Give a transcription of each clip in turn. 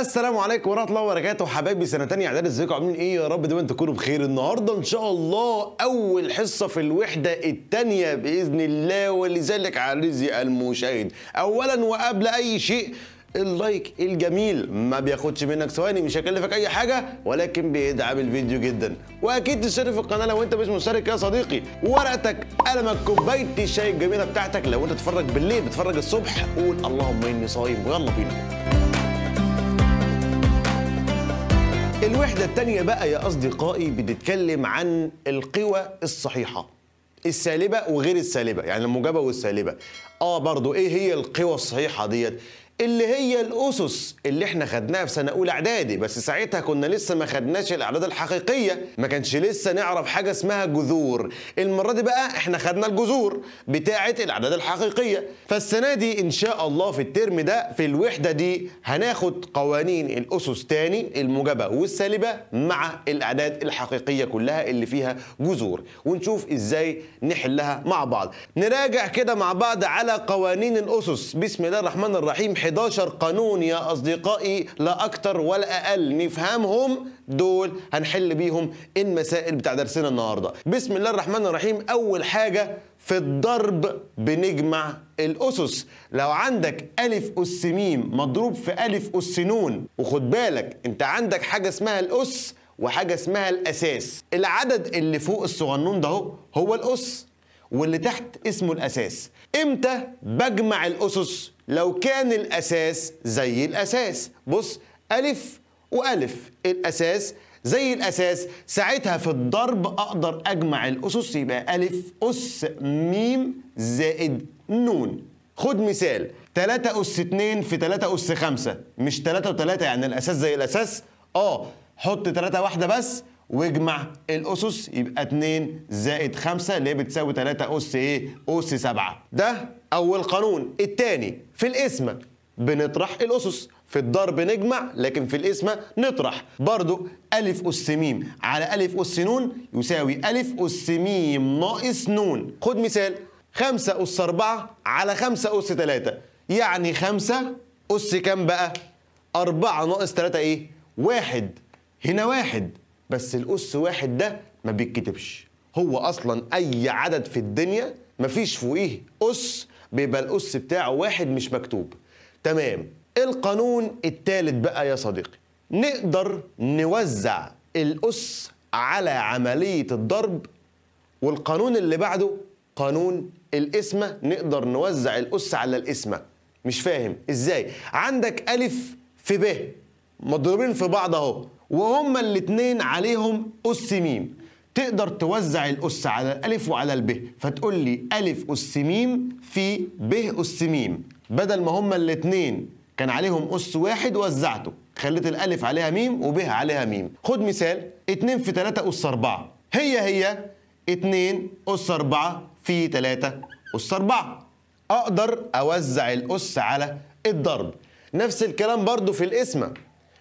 السلام عليكم ورحمة الله وبركاته. حبايبي سنة تانية اعداد ازيكم عاملين إيه يا رب؟ دايما تكونوا بخير النهارده. إن شاء الله أول حصة في الوحدة الثانية بإذن الله. ولذلك عزيزي المشاهد. اولا وقبل أي شيء اللايك الجميل. ما بياخدش منك ثواني مش هيكلفك أي حاجة ولكن بيدعم الفيديو جدا. وأكيد تشترك في القناة لو أنت مش مشترك يا صديقي. ورقتك قلمك كوبايه الشاي الجميلة بتاعتك. لو أنت تتفرج بالليل بتتفرج الصبح قول اللهم إني صايم. ويلا بينا. الوحدة التانية بقى يا أصدقائي بتتكلم عن القوى الصحيحة السالبة وغير السالبة يعني الموجبة والسالبة. آه برضو إيه هي القوى الصحيحة ديت؟ اللي هي الأسس اللي إحنا خدناها في سنة أولى إعدادي بس ساعتها كنا لسه ما خدناش الأعداد الحقيقية ما كانش لسه نعرف حاجة اسمها جذور. المرة دي بقى إحنا خدنا الجذور بتاعة الأعداد الحقيقية. فالسنة دي إن شاء الله في الترم ده في الوحدة دي هناخد قوانين الأسس تاني الموجبه والسالبة مع الأعداد الحقيقية كلها اللي فيها جذور. ونشوف إزاي نحلها مع بعض. نراجع كده مع بعض على قوانين الأسس. بسم الله الرحمن الرحيم 11 قانون يا أصدقائي لا أكتر ولا أقل. نفهمهم؟ دول هنحل بيهم المسائل بتاع درسنا النهاردة. بسم الله الرحمن الرحيم. أول حاجة في الضرب بنجمع الأسس. لو عندك ألف أس ميم مضروب في ألف أس نون وخد بالك أنت عندك حاجة اسمها الأس وحاجة اسمها الأساس. العدد اللي فوق الصغنون ده هو, الأس. واللي تحت اسمه الأساس. إمتى بجمع الأسس؟ لو كان الأساس زي الأساس. بص ألف وألف. الأساس زي الأساس. ساعتها في الضرب أقدر أجمع الأسس يبقى ألف أس ميم زائد نون. خد مثال 3 أس 2 في 3 أس 5 مش 3 و3 يعني الأساس زي الأساس؟ آه حط 3 واحدة بس واجمع الأسس يبقى 2 زائد 5 اللي هي بتساوي 3 أس إيه؟ أس 7 ده أول قانون. التاني في القسمة بنطرح الأسس. في الضرب نجمع لكن في القسمة نطرح. برضو ألف أس ميم على ألف أس نون يساوي ألف أس ميم ناقص نون. خد مثال 5 أس 4 على 5 أس 3 يعني 5 أس كام بقى؟ 4 ناقص 3 إيه؟ واحد. هنا واحد. بس الأس واحد ده ما بيتكتبش. هو أصلا أي عدد في الدنيا مفيش فوقيه أس بيبقى الأس بتاعه واحد مش مكتوب. تمام. القانون التالت بقى يا صديقي نقدر نوزع الأس على عملية الضرب والقانون اللي بعده قانون القسمة نقدر نوزع الأس على القسمة مش فاهم إزاي؟ عندك ألف في ب مضروبين في بعض أهو. وهما الاتنين عليهم أس ميم تقدر توزع الأس على الألف وعلى الب. فتقول لي ألف أس ميم في ب أس ميم بدل ما هما الاتنين كان عليهم أس واحد وزعته. خليت الألف عليها ميم وب عليها ميم خد مثال. 2 في 3 أس 4 هي هي 2 أس 4 في 3 أس 4 أقدر أوزع الأس على الضرب. نفس الكلام برضو في القسمة.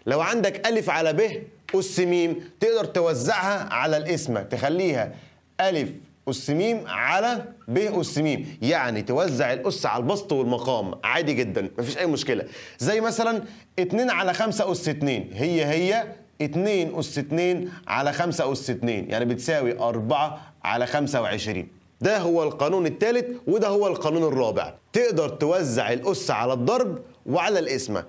لو عندك ألف على ب أس ميم تقدر توزعها على القسمة تخليها ألف أس ميم على ب أس ميم يعني توزع الأس على البسط والمقام. عادي جدا مفيش أي مشكلة. زي مثلا 2 على 5 أس 2 هي هي 2 أس 2 على 5 أس 2 يعني بتساوي 4 على 25 ده هو القانون الثالث وده هو القانون الرابع. تقدر توزع الأس على الضرب وعلى القسمة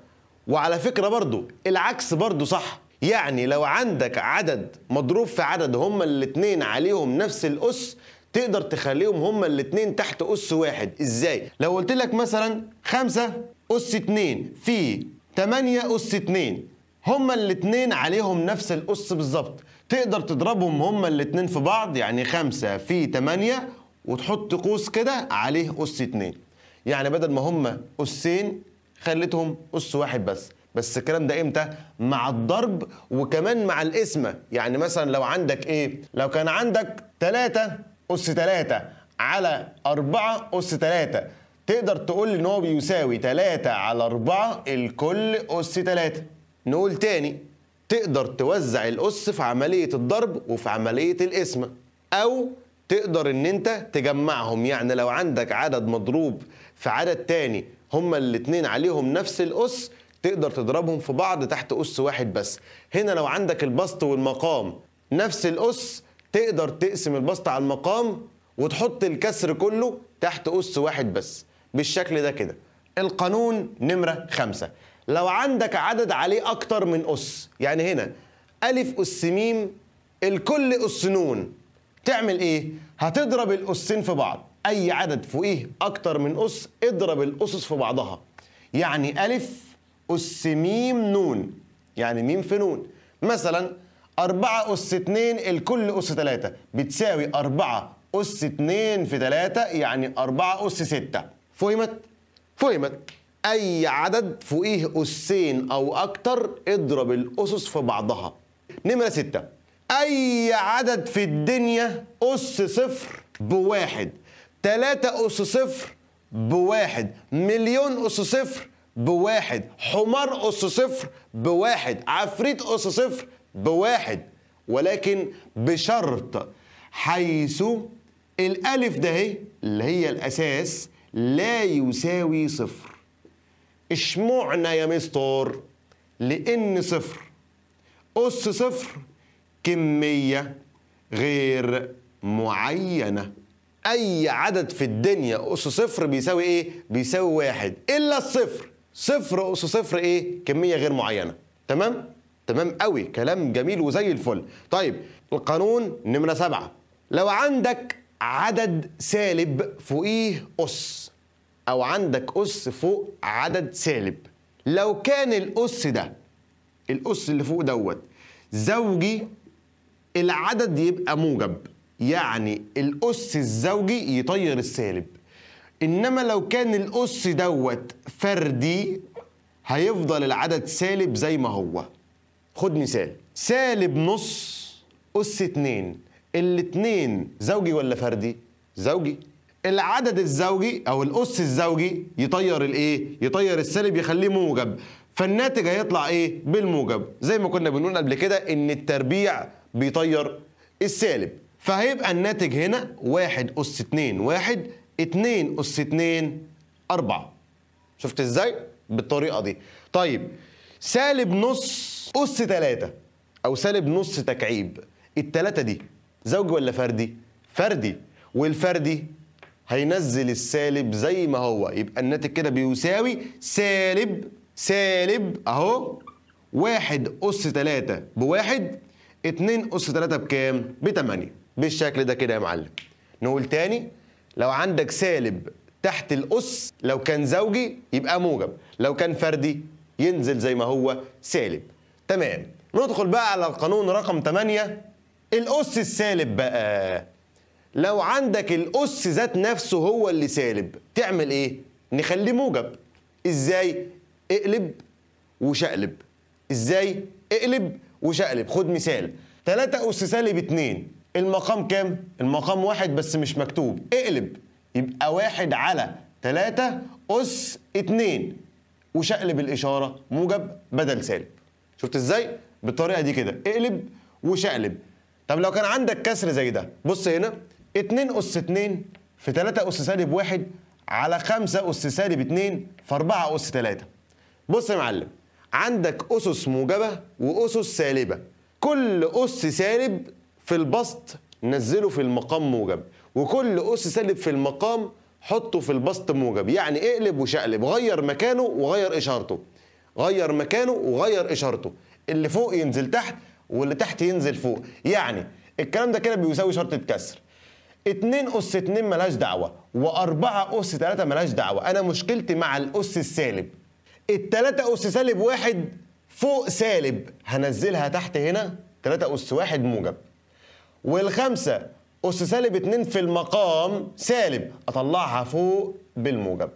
وعلى فكرة برضو العكس برضو صح. يعني لو عندك عدد مضروب في عدد هما الاتنين عليهم نفس الأس تقدر تخليهم هما الاتنين تحت أس واحد. إزاي؟ لو قلت لك مثلا خمسة أس اتنين في تمانية أس اتنين هما الاتنين عليهم نفس الأس بالظبط تقدر تضربهم هما الاتنين في بعض يعني خمسة في تمانية وتحط قوس كده عليه أس اتنين. يعني بدل ما هما أسين خليتهم أس واحد بس. بس الكلام ده إمتى؟ مع الضرب وكمان مع القسمة يعني مثلا لو عندك إيه؟ لو كان عندك 3 أس 3 على 4 أس 3 تقدر تقول إن هو بيساوي 3 على 4 الكل أس 3 نقول تاني تقدر توزع الأس في عملية الضرب وفي عملية القسمة أو تقدر إن أنت تجمعهم. يعني لو عندك عدد مضروب في عدد تاني هما الاتنين عليهم نفس الأس تقدر تضربهم في بعض تحت أس واحد بس. هنا لو عندك البسط والمقام نفس الأس تقدر تقسم البسط على المقام وتحط الكسر كله تحت أس واحد بس. بالشكل ده كده. القانون نمرة خمسة. لو عندك عدد عليه أكتر من أس يعني هنا ألف أس ميم الكل أس نون تعمل إيه؟ هتضرب الأسين في بعض. أي عدد فوقيه أكتر من أس اضرب الأسس في بعضها. يعني ألف أس ميم نون. يعني ميم في نون. مثلا أربعة أس اتنين الكل أس تلاتة. بتساوي أربعة أس اتنين في تلاتة يعني أربعة أس ستة. فهمت؟ فهمت. أي عدد فوقيه أسين أو أكتر اضرب الأسس في بعضها. نمرة ستة. أي عدد في الدنيا أس صفر بواحد. تلاتة أس صفر بواحد مليون أس صفر بواحد حمار أس صفر بواحد عفريت أس صفر بواحد. ولكن بشرط حيث الألف ده اللي هي الأساس لا يساوي صفر. اشمعنا يا مستر لأن صفر. أس صفر كمية غير معينة. أي عدد في الدنيا أس صفر بيساوي إيه؟ بيساوي واحد. إلا الصفر. صفر أس صفر إيه؟ كمية غير معينة. تمام؟ تمام قوي كلام جميل وزي الفل. طيب القانون نمرة سبعة. لو عندك عدد سالب فوقيه أس أو عندك أس فوق عدد سالب لو كان الأس ده الأس اللي فوق دوت زوجي العدد يبقى موجب. يعني الأس الزوجي يطير السالب. إنما لو كان الأس دوت فردي هيفضل العدد سالب زي ما هو. خد مثال سالب نص أس اتنين. الاتنين زوجي ولا فردي؟ زوجي. العدد الزوجي أو الأس الزوجي يطير الإيه؟ يطير السالب يخليه موجب. فالناتج هيطلع إيه؟ بالموجب. زي ما كنا بنقول قبل كده إن التربيع بيطير السالب. فهيبقى الناتج هنا واحد أس اتنين واحد اتنين أس اتنين أربعة شفت إزاي؟ بالطريقة دي طيب سالب نص أس تلاتة أو سالب نص تكعيب التلاتة دي زوجي ولا فردي؟ فردي والفردي هينزل السالب زي ما هو يبقى الناتج كده بيساوي سالب سالب أهو واحد أس تلاتة بواحد اتنين أس تلاتة بكام؟ بتمانية بالشكل ده كده يا معلم. نقول تاني لو عندك سالب تحت الأس لو كان زوجي يبقى موجب لو كان فردي ينزل زي ما هو سالب. تمام. ندخل بقى على القانون رقم 8 الأس السالب بقى لو عندك الأس ذات نفسه هو اللي سالب تعمل إيه؟ نخليه موجب. إزاي؟ اقلب وشقلب. إزاي؟ اقلب وشقلب. خد مثال 3 أس سالب 2 المقام كام؟ المقام واحد بس مش مكتوب. اقلب. يبقى واحد على 3 أس 2 وشقلب الإشارة موجب بدل سالب. شفت إزاي؟ بالطريقة دي كده. اقلب وشقلب. طب لو كان عندك كسر زي ده بص هنا. 2 أس 2 في 3 أس سالب 1 على 5 أس سالب 2 في 4 أس 3 بص يا معلم. عندك أسس موجبة وأسس سالبة. كل أس سالب في البسط نزله في المقام موجب. وكل أس سالب في المقام حطه في البسط موجب. يعني اقلب وشقلب. غير مكانه وغير إشارته. غير مكانه وغير إشارته. اللي فوق ينزل تحت واللي تحت ينزل فوق. يعني الكلام ده كده بيساوي شرطة كسر 2 أس 2 ملهاش دعوة. و4 أس 3 ملهاش دعوة. أنا مشكلتي مع الأس السالب. التلاتة أس سالب واحد فوق سالب. هنزلها تحت هنا. 3 أس واحد موجب. والخمسة أس سالب 2 في المقام سالب أطلعها فوق بالموجب.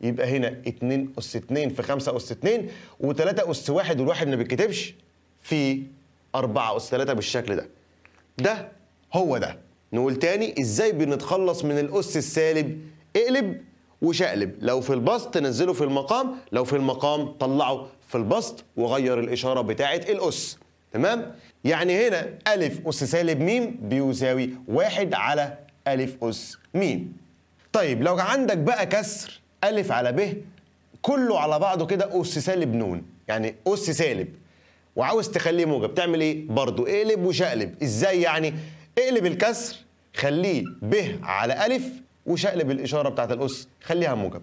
يبقى هنا 2 أس 2 في 5 أس 2 و3 أس 1 والواحد ما بيتكتبش في 4 أس 3 بالشكل ده. ده هو ده. نقول تاني إزاي بنتخلص من الأس السالب اقلب وشقلب. لو في البسط نزله في المقام لو في المقام طلعه في البسط وغير الإشارة بتاعة الأس. تمام؟ يعني هنا ألف أس سالب ميم بيساوي واحد على ألف أس ميم. طيب لو عندك بقى كسر ألف على ب كله على بعضه كده أس سالب نون يعني أس سالب. وعاوز تخليه موجب تعمل إيه؟ برضو اقلب وشقلب. إزاي يعني؟ اقلب الكسر خليه ب على ألف وشقلب الإشارة بتاعت الأس خليها موجب.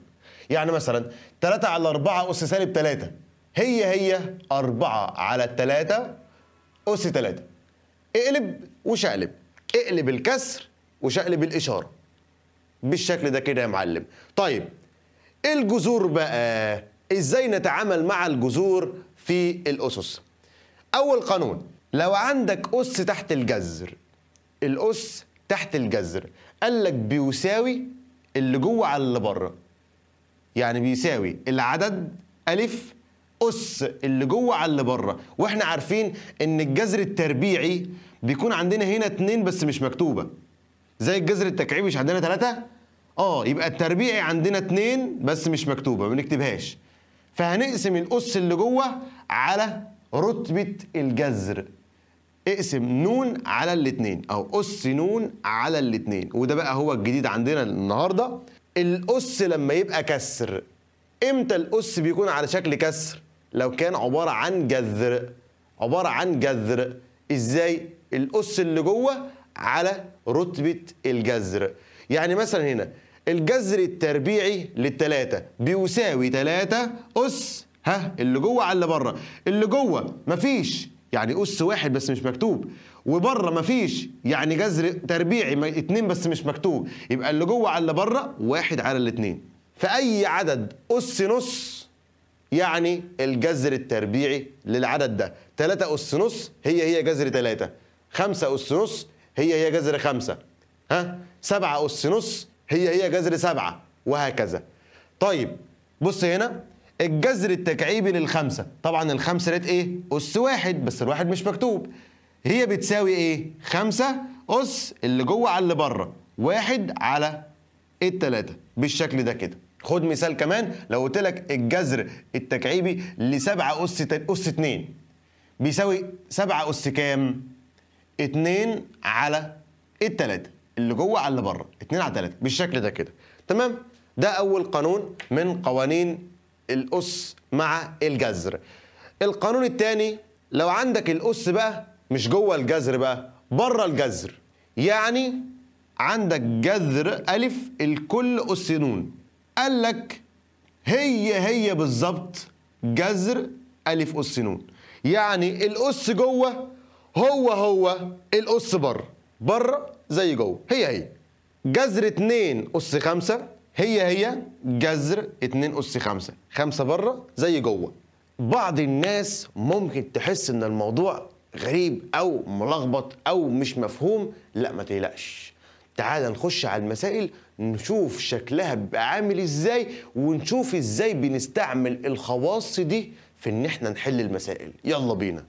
يعني مثلا 3 على 4 أس سالب 3 هي هي 4 على 3 اس 3 اقلب وشقلب اقلب؟ الكسر وشقلب الإشارة. بالشكل ده كده يا معلم. طيب الجذور بقى إزاي نتعامل مع الجذور في الأسس؟ أول قانون لو عندك أس تحت الجذر الأس تحت الجذر قال لك بيساوي اللي جوه على اللي بره. يعني بيساوي العدد ألف اس اللي جوه على اللي بره. وإحنا عارفين إن الجذر التربيعي بيكون عندنا هنا اتنين بس مش مكتوبة. زي الجذر التكعيبي مش عندنا ثلاثة آه يبقى التربيعي عندنا اتنين بس مش مكتوبة ما بنكتبهاش. فهنقسم الأس اللي جوه على رتبة الجذر. اقسم نون على الاتنين أو أس نون على الاتنين. وده بقى هو الجديد عندنا النهارده. الأس لما يبقى كسر إمتى الأس بيكون على شكل كسر؟ لو كان عبارة عن جذر عبارة عن جذر إزاي؟ الأس اللي جوه على رتبة الجذر. يعني مثلا هنا الجذر التربيعي للتلاتة بيساوي تلاتة أس ها اللي جوه على اللي بره. اللي جوه مفيش يعني أس واحد بس مش مكتوب. وبره مفيش يعني جذر تربيعي اتنين بس مش مكتوب. يبقى اللي جوه على اللي بره واحد على الاتنين. فأي عدد أس نص يعني الجذر التربيعي للعدد ده. 3 أس نص هي هي جذر 3 5 أس نص هي هي جذر 5 ها؟ 7 أس نص هي هي جذر 7 وهكذا. طيب بص هنا. الجذر التكعيبي للخمسة. طبعا الخمسة ديت إيه؟ أس واحد بس الواحد مش مكتوب. هي بتساوي إيه؟ خمسة أس اللي جوه على اللي بره. واحد على التلاتة. بالشكل ده كده. خد مثال كمان لو قلت لك الجذر التكعيبي لسبعة أس أس اتنين بيساوي سبعة أس كام؟ اتنين على التلاتة اللي جوه على اللي بره اتنين على تلاتة بالشكل ده كده تمام؟ ده أول قانون من قوانين الأس مع الجذر القانون التاني لو عندك الأس بقى مش جوه الجذر بقى بره الجذر يعني عندك جذر ألف الكل أس نون قال لك هي هي بالظبط جذر ألف أس نون. يعني الأس جوه هو هو الأس بره بره زي جوه. هي هي. جذر 2 أس 5 هي هي جذر 2 أس 5 5 بره زي جوه. بعض الناس ممكن تحس إن الموضوع غريب أو ملخبط أو مش مفهوم. لا ما تقلقش. تعال نخش على المسائل نشوف شكلها بيبقى عامل إزاي ونشوف إزاي بنستعمل الخواص دي في إن إحنا نحل المسائل. يلا بينا.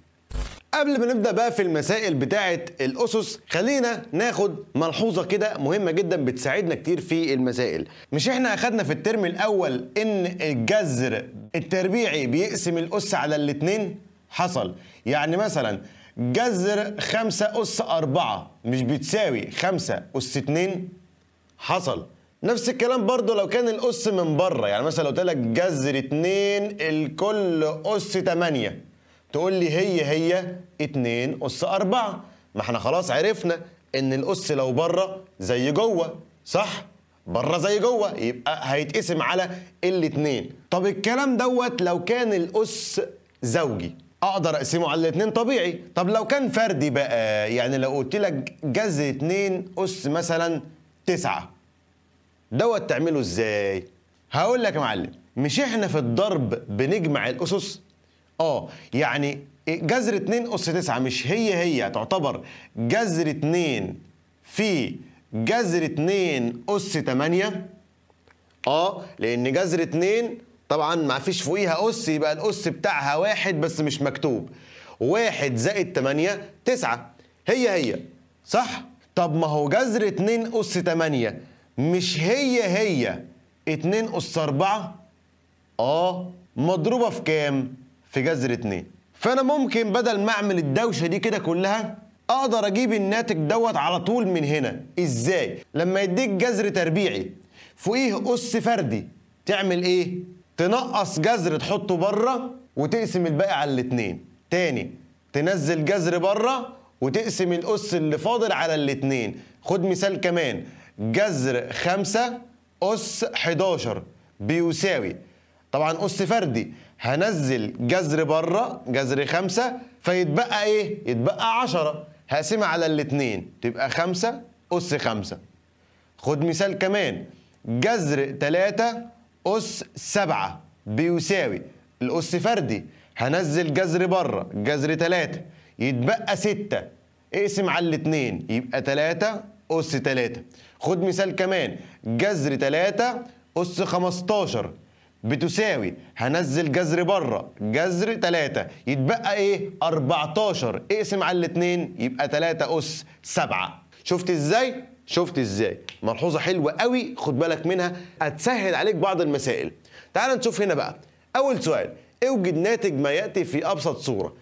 قبل ما نبدأ بقى في المسائل بتاعه الأسس خلينا ناخد ملحوظة كده مهمة جدا بتساعدنا كتير في المسائل. مش إحنا أخدنا في الترم الأول إن الجذر التربيعي بيقسم الأس على الاتنين؟ حصل. يعني مثلا جذر خمسة أس أربعة. مش بتساوي خمسة أس اتنين. حصل. نفس الكلام برضو لو كان الأس من بره. يعني مثلا لو قلت لك جذر اتنين الكل أس تمانية. تقول لي هي هي اتنين أس أربعة. ما إحنا خلاص عرفنا إن الأس لو بره زي جوه. صح؟ بره زي جوه. يبقى هيتقسم على الاتنين. طب الكلام دوت لو كان الأس زوجي. أقدر أقسمه على الاتنين طبيعي. طب لو كان فردي بقى يعني لو قلت لك جذر اتنين أس مثلا تسعة دوت تعمله إزاي؟ هقول لك يا معلم مش إحنا في الضرب بنجمع الاسس آه يعني جذر 2 أس 9 مش هي هي تعتبر جذر 2 في جذر 2 أس 8 آه لأن جذر 2 طبعا ما فيش فوقيها اس يبقى الاس بتاعها واحد بس مش مكتوب. واحد زائد 8 9 هي هي. صح؟ طب ما هو جذر 2 اس 8 مش هي هي. 2 اس 4 آه مضروبة في كام؟ في جذر 2 فأنا ممكن بدل ما أعمل الدوشة دي كده كلها أقدر أجيب الناتج دوت على طول من هنا. إزاي؟ لما يديك جذر تربيعي فوقيه اس فردي تعمل إيه؟ تنقص جذر تحطه بره وتقسم الباقي على الاتنين. تاني تنزل جذر بره وتقسم الأس اللي فاضل على الاتنين. خد مثال كمان جذر خمسة أس 11 بيساوي. طبعا أس فردي. هنزل جذر بره جذر خمسة فيتبقى إيه؟ يتبقى عشرة. هقسمها على الاتنين. تبقى خمسة أس خمسة. خد مثال كمان. جذر تلاتة أس سبعة بيساوي الأس فردي. هنزل جذر برة جذر تلاتة. يتبقى ستة. اقسم على الاتنين. يبقى تلاتة أس تلاتة. خد مثال كمان. جذر تلاتة أس خمستاشر. بتساوي. هنزل جذر برة جذر تلاتة. يتبقى إيه؟ 14 اقسم على الاتنين. يبقى تلاتة أس سبعة. شفت إزاي؟ شفت إزاي؟ ملحوظة حلوة قوي خد بالك منها هتسهل عليك بعض المسائل. تعال نشوف هنا بقى. أول سؤال أوجد ناتج ما يأتي في أبسط صورة.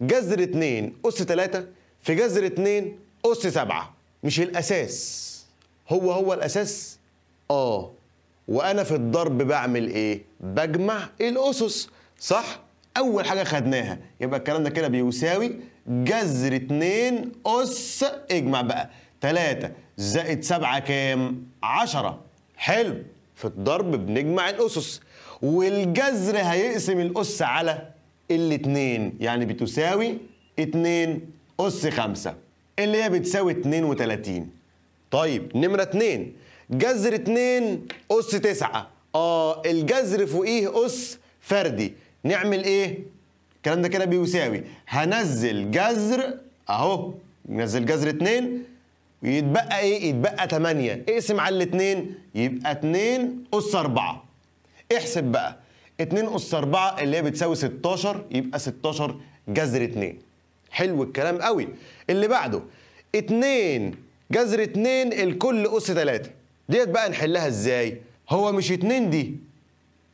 جذر 2 أس 3 في جذر 2 أس 7 مش الأساس. هو هو الأساس؟ آه. وأنا في الضرب بعمل إيه؟ بجمع الأسس. صح؟ أول حاجة خدناها. يبقى الكلام ده كده بيساوي جذر 2 أس. اجمع بقى. 3 زائد 7 كام؟ 10 حلو. في الضرب بنجمع الأسس والجذر هيقسم الأس على الاتنين يعني بتساوي 2 أس 5 اللي هي بتساوي 32 طيب نمرة 2 جذر 2 أس 9 آه الجذر فوقيه أس فردي. نعمل إيه؟ الكلام ده كده بيساوي. هنزل جذر أهو نزل جذر 2 يتبقى إيه؟ يتبقى 8 اقسم على الاثنين يبقى 2 أس 4 احسب بقى. 2 أس 4 اللي هي بتساوي 16 يبقى 16 جذر 2 حلو الكلام قوي. اللي بعده 2 جذر 2 الكل أس 3 ديت بقى نحلها إزاي؟ هو مش 2 دي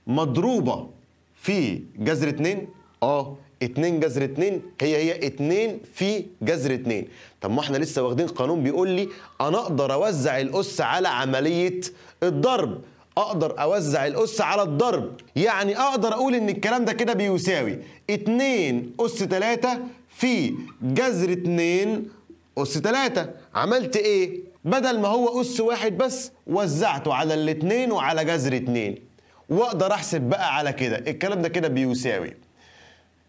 مضروبة في جذر 2 آه. 2 جذر 2 هي هي 2 في جذر 2 طب ما إحنا لسه واخدين قانون بيقول لي أنا أقدر أوزع الأس على عملية الضرب. أقدر أوزع الأس على الضرب. يعني أقدر أقول إن الكلام ده كده بيساوي. 2 أس 3 في جذر 2 أس 3 عملت إيه؟ بدل ما هو أس واحد بس وزعته على الاتنين وعلى جذر اتنين. وأقدر أحسب بقى على كده. الكلام ده كده بيساوي.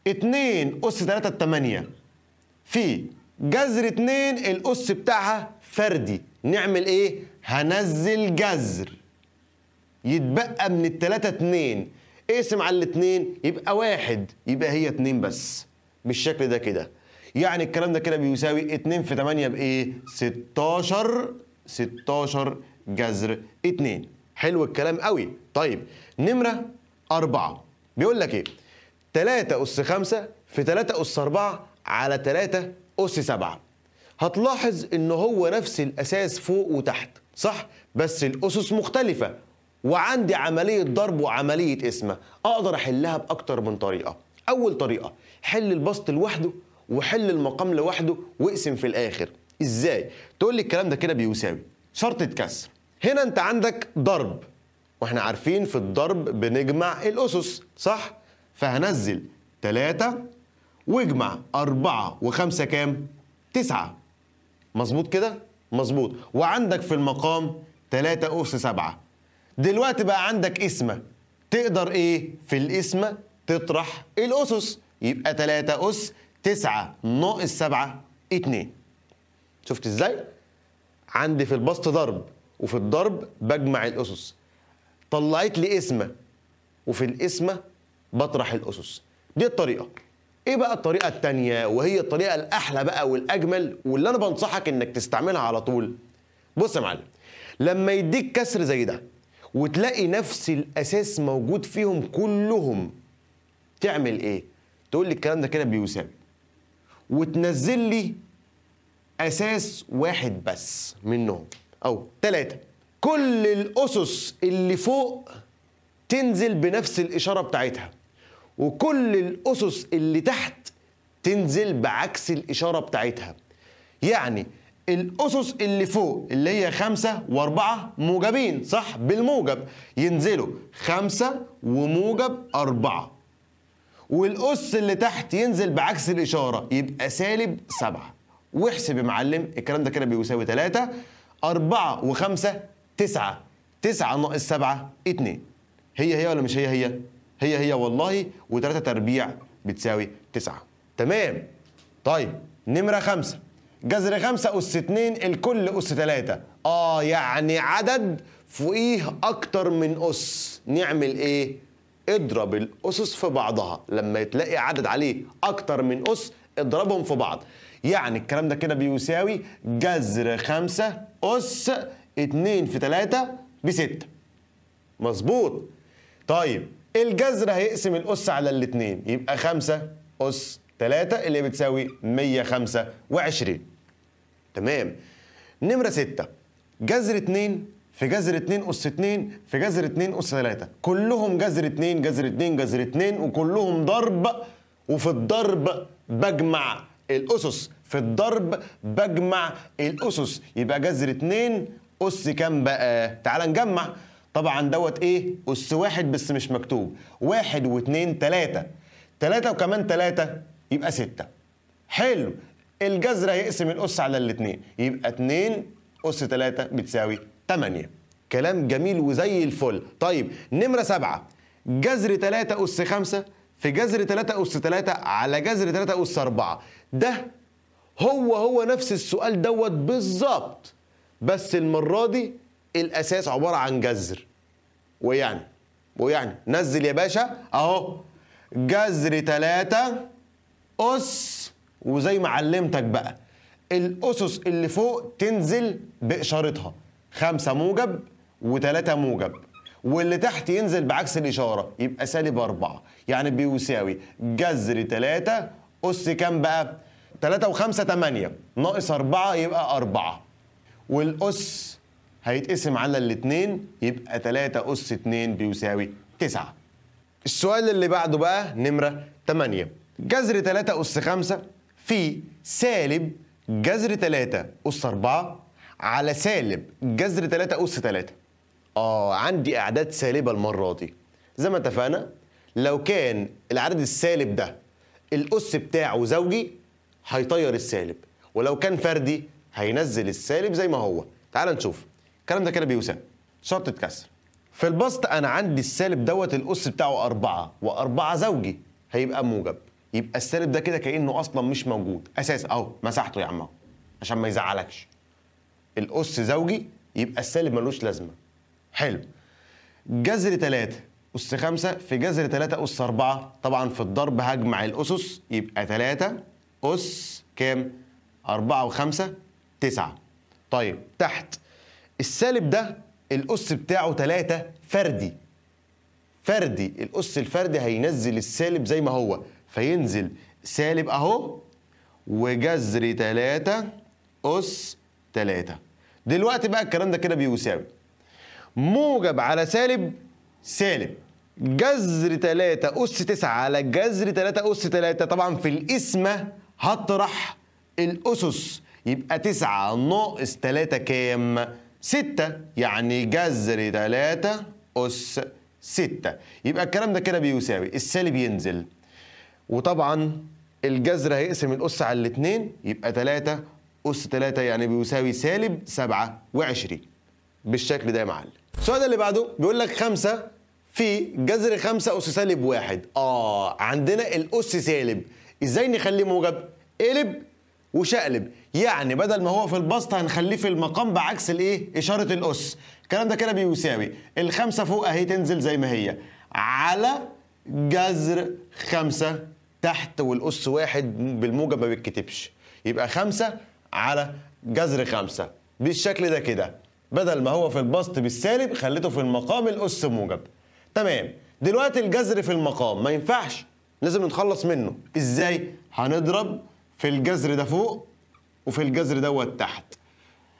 2 أس 3 8 في جذر 2 الأس بتاعها فردي. نعمل إيه؟ هنزل جذر. يتبقى من التلاتة اتنين. اقسم على الاتنين يبقى واحد يبقى هي اتنين بس. بالشكل ده كده. يعني الكلام ده كده بيساوي 2 في 8 بإيه؟ 16 16 جذر 2 حلو الكلام قوي طيب نمرة أربعة. بيقول لك إيه؟ 3 أس 5 في 3 أس 4 على 3 أس 7 هتلاحظ إن هو نفس الأساس فوق وتحت صح؟ بس الأسس مختلفة وعندي عملية ضرب وعملية قسمة أقدر أحلها بأكتر من طريقة. أول طريقة حل البسط لوحده وحل المقام لوحده واقسم في الآخر. إزاي؟ تقول لي الكلام ده كده بيساوي. شرطة كسر هنا أنت عندك ضرب وإحنا عارفين في الضرب بنجمع الأسس صح؟ فهنزل 3 واجمع 4 و5 كام؟ 9 مظبوط كده؟ مظبوط. وعندك في المقام 3 أس 7 دلوقتي بقى عندك اسمة. تقدر إيه؟ في الاسمة تطرح الأسس. يبقى 3 أس 9 ناقص 7 2 شفت إزاي؟ عندي في البسط ضرب وفي الضرب بجمع الأسس. طلعت لي اسمة وفي الاسمة بطرح الأسس. دي الطريقة. إيه بقى الطريقة التانية؟ وهي الطريقة الأحلى بقى والأجمل واللي أنا بنصحك إنك تستعملها على طول. بص يا معلم لما يديك كسر زي ده وتلاقي نفس الأساس موجود فيهم كلهم تعمل إيه؟ تقول لي الكلام ده كده بيساوي وتنزل لي أساس واحد بس منهم. أو ثلاثة كل الأسس اللي فوق تنزل بنفس الإشارة بتاعتها. وكل الأسس اللي تحت تنزل بعكس الإشارة بتاعتها. يعني الأسس اللي فوق اللي هي خمسة وأربعة موجبين صح؟ بالموجب ينزلوا خمسة وموجب أربعة. والأس اللي تحت ينزل بعكس الإشارة يبقى سالب سبعة. واحسب يا معلم الكلام ده كده بيساوي 3 4 و5 9 9 ناقص 7 2 هي هي ولا مش هي هي؟ هي هي والله و3 تربيع بتساوي 9 تمام؟ طيب نمرة خمسة. جذر خمسة أس اتنين الكل أس تلاتة. آه يعني عدد فوقيه أكتر من أس نعمل إيه؟ اضرب الأسس في بعضها. لما تلاقي عدد عليه أكتر من أس اضربهم في بعض. يعني الكلام ده كده بيساوي جذر خمسة أس اتنين في تلاتة بستة. مظبوط؟ طيب الجذر هيقسم الأس على الاتنين. يبقى خمسة أس تلاتة اللي بتساوي 125 تمام. نمرة ستة. جذر اتنين في جذر اتنين أس اتنين في جذر اتنين أس تلاتة. كلهم جذر اتنين جذر اتنين جذر اتنين وكلهم ضرب وفي الضرب بجمع الأسس في الضرب بجمع الأسس يبقى جذر اتنين أس كام بقى؟ تعال نجمع. طبعا دوت إيه؟ أس واحد بس مش مكتوب. واحد واتنين تلاتة. تلاتة وكمان تلاتة يبقى ستة. حلو. الجذر هيقسم الأس على الاتنين يبقى اتنين أس تلاتة بتساوي تمانية. كلام جميل وزي الفل. طيب نمرة سبعة. جذر تلاتة أس خمسة في جذر تلاتة أس تلاتة على جذر تلاتة أس أربعة. ده هو هو نفس السؤال دوت بالظبط. بس المرة دي الأساس عبارة عن جذر. ويعني ويعني نزل يا باشا أهو. جذر تلاتة أس. وزي ما علمتك بقى الأسس اللي فوق تنزل بإشارتها. خمسة موجب وتلاتة موجب. واللي تحت ينزل بعكس الإشارة يبقى سالب أربعة. يعني بيساوي جذر تلاتة أس كام بقى؟ تلاتة وخمسة تمانية. ناقص أربعة يبقى أربعة. والأس هيتقسم على الاتنين يبقى تلاتة أس اتنين بيساوي تسعة. السؤال اللي بعده بقى نمرة 8 جذر 3 أس 5 في سالب جذر 3 أس 4 على سالب جذر 3 أس 3 آه عندي أعداد سالبة المرة دي. زي ما اتفقنا لو كان العدد السالب ده الأس بتاعه زوجي هيطير السالب. ولو كان فردي هينزل السالب زي ما هو. تعال نشوف. الكلام ده كده بيساوي شرطة كسر في البسط أنا عندي السالب دوت الأس بتاعه أربعة وأربعة زوجي. هيبقى موجب. يبقى السالب ده كده كأنه أصلا مش موجود. أساس أهو مسحته يا عم أهو عشان ما يزعلكش. الأس زوجي يبقى السالب ملوش لازمة. حلو. جذر 3 أس 5 في جذر 3 أس 4 طبعا في الضرب هجمع الأسس يبقى 3 أس كام؟ 4 و5 9 طيب تحت. السالب ده الأس بتاعه 3 فردي. فردي الأس الفردي هينزل السالب زي ما هو. فينزل سالب أهو وجذر 3 أس 3 دلوقتي بقى الكلام ده كده بيساوي. موجب على سالب سالب. جذر 3 أس 9 على جذر 3 أس 3 طبعا في القسمة هطرح الأسس. يبقى 9 ناقص 3 كام؟ 6 يعني جذر 3 أس 6 يبقى الكلام ده كده بيساوي السالب ينزل. وطبعا الجذر هيقسم الأس على الاتنين يبقى 3 أس 3 يعني بيساوي سالب 27 بالشكل ده يا معلم. السؤال اللي بعده بيقول لك 5 في جذر 5 أس سالب واحد. آه عندنا الأس سالب. إزاي نخليه موجب؟ قلب وشقلب. يعني بدل ما هو في البسط هنخليه في المقام بعكس الإيه؟ إشارة الأس. الكلام ده كده بيساوي. الخمسة فوق أهي تنزل زي ما هي. على جذر خمسة تحت والأس واحد بالموجب ما بيتكتبش. يبقى خمسة على جذر خمسة. بالشكل ده كده. بدل ما هو في البسط بالسالب خليته في المقام الأس موجب. تمام. دلوقتي الجذر في المقام ما ينفعش. لازم نتخلص منه. إزاي؟ هنضرب في الجذر ده فوق وفي الجذر دوت تحت.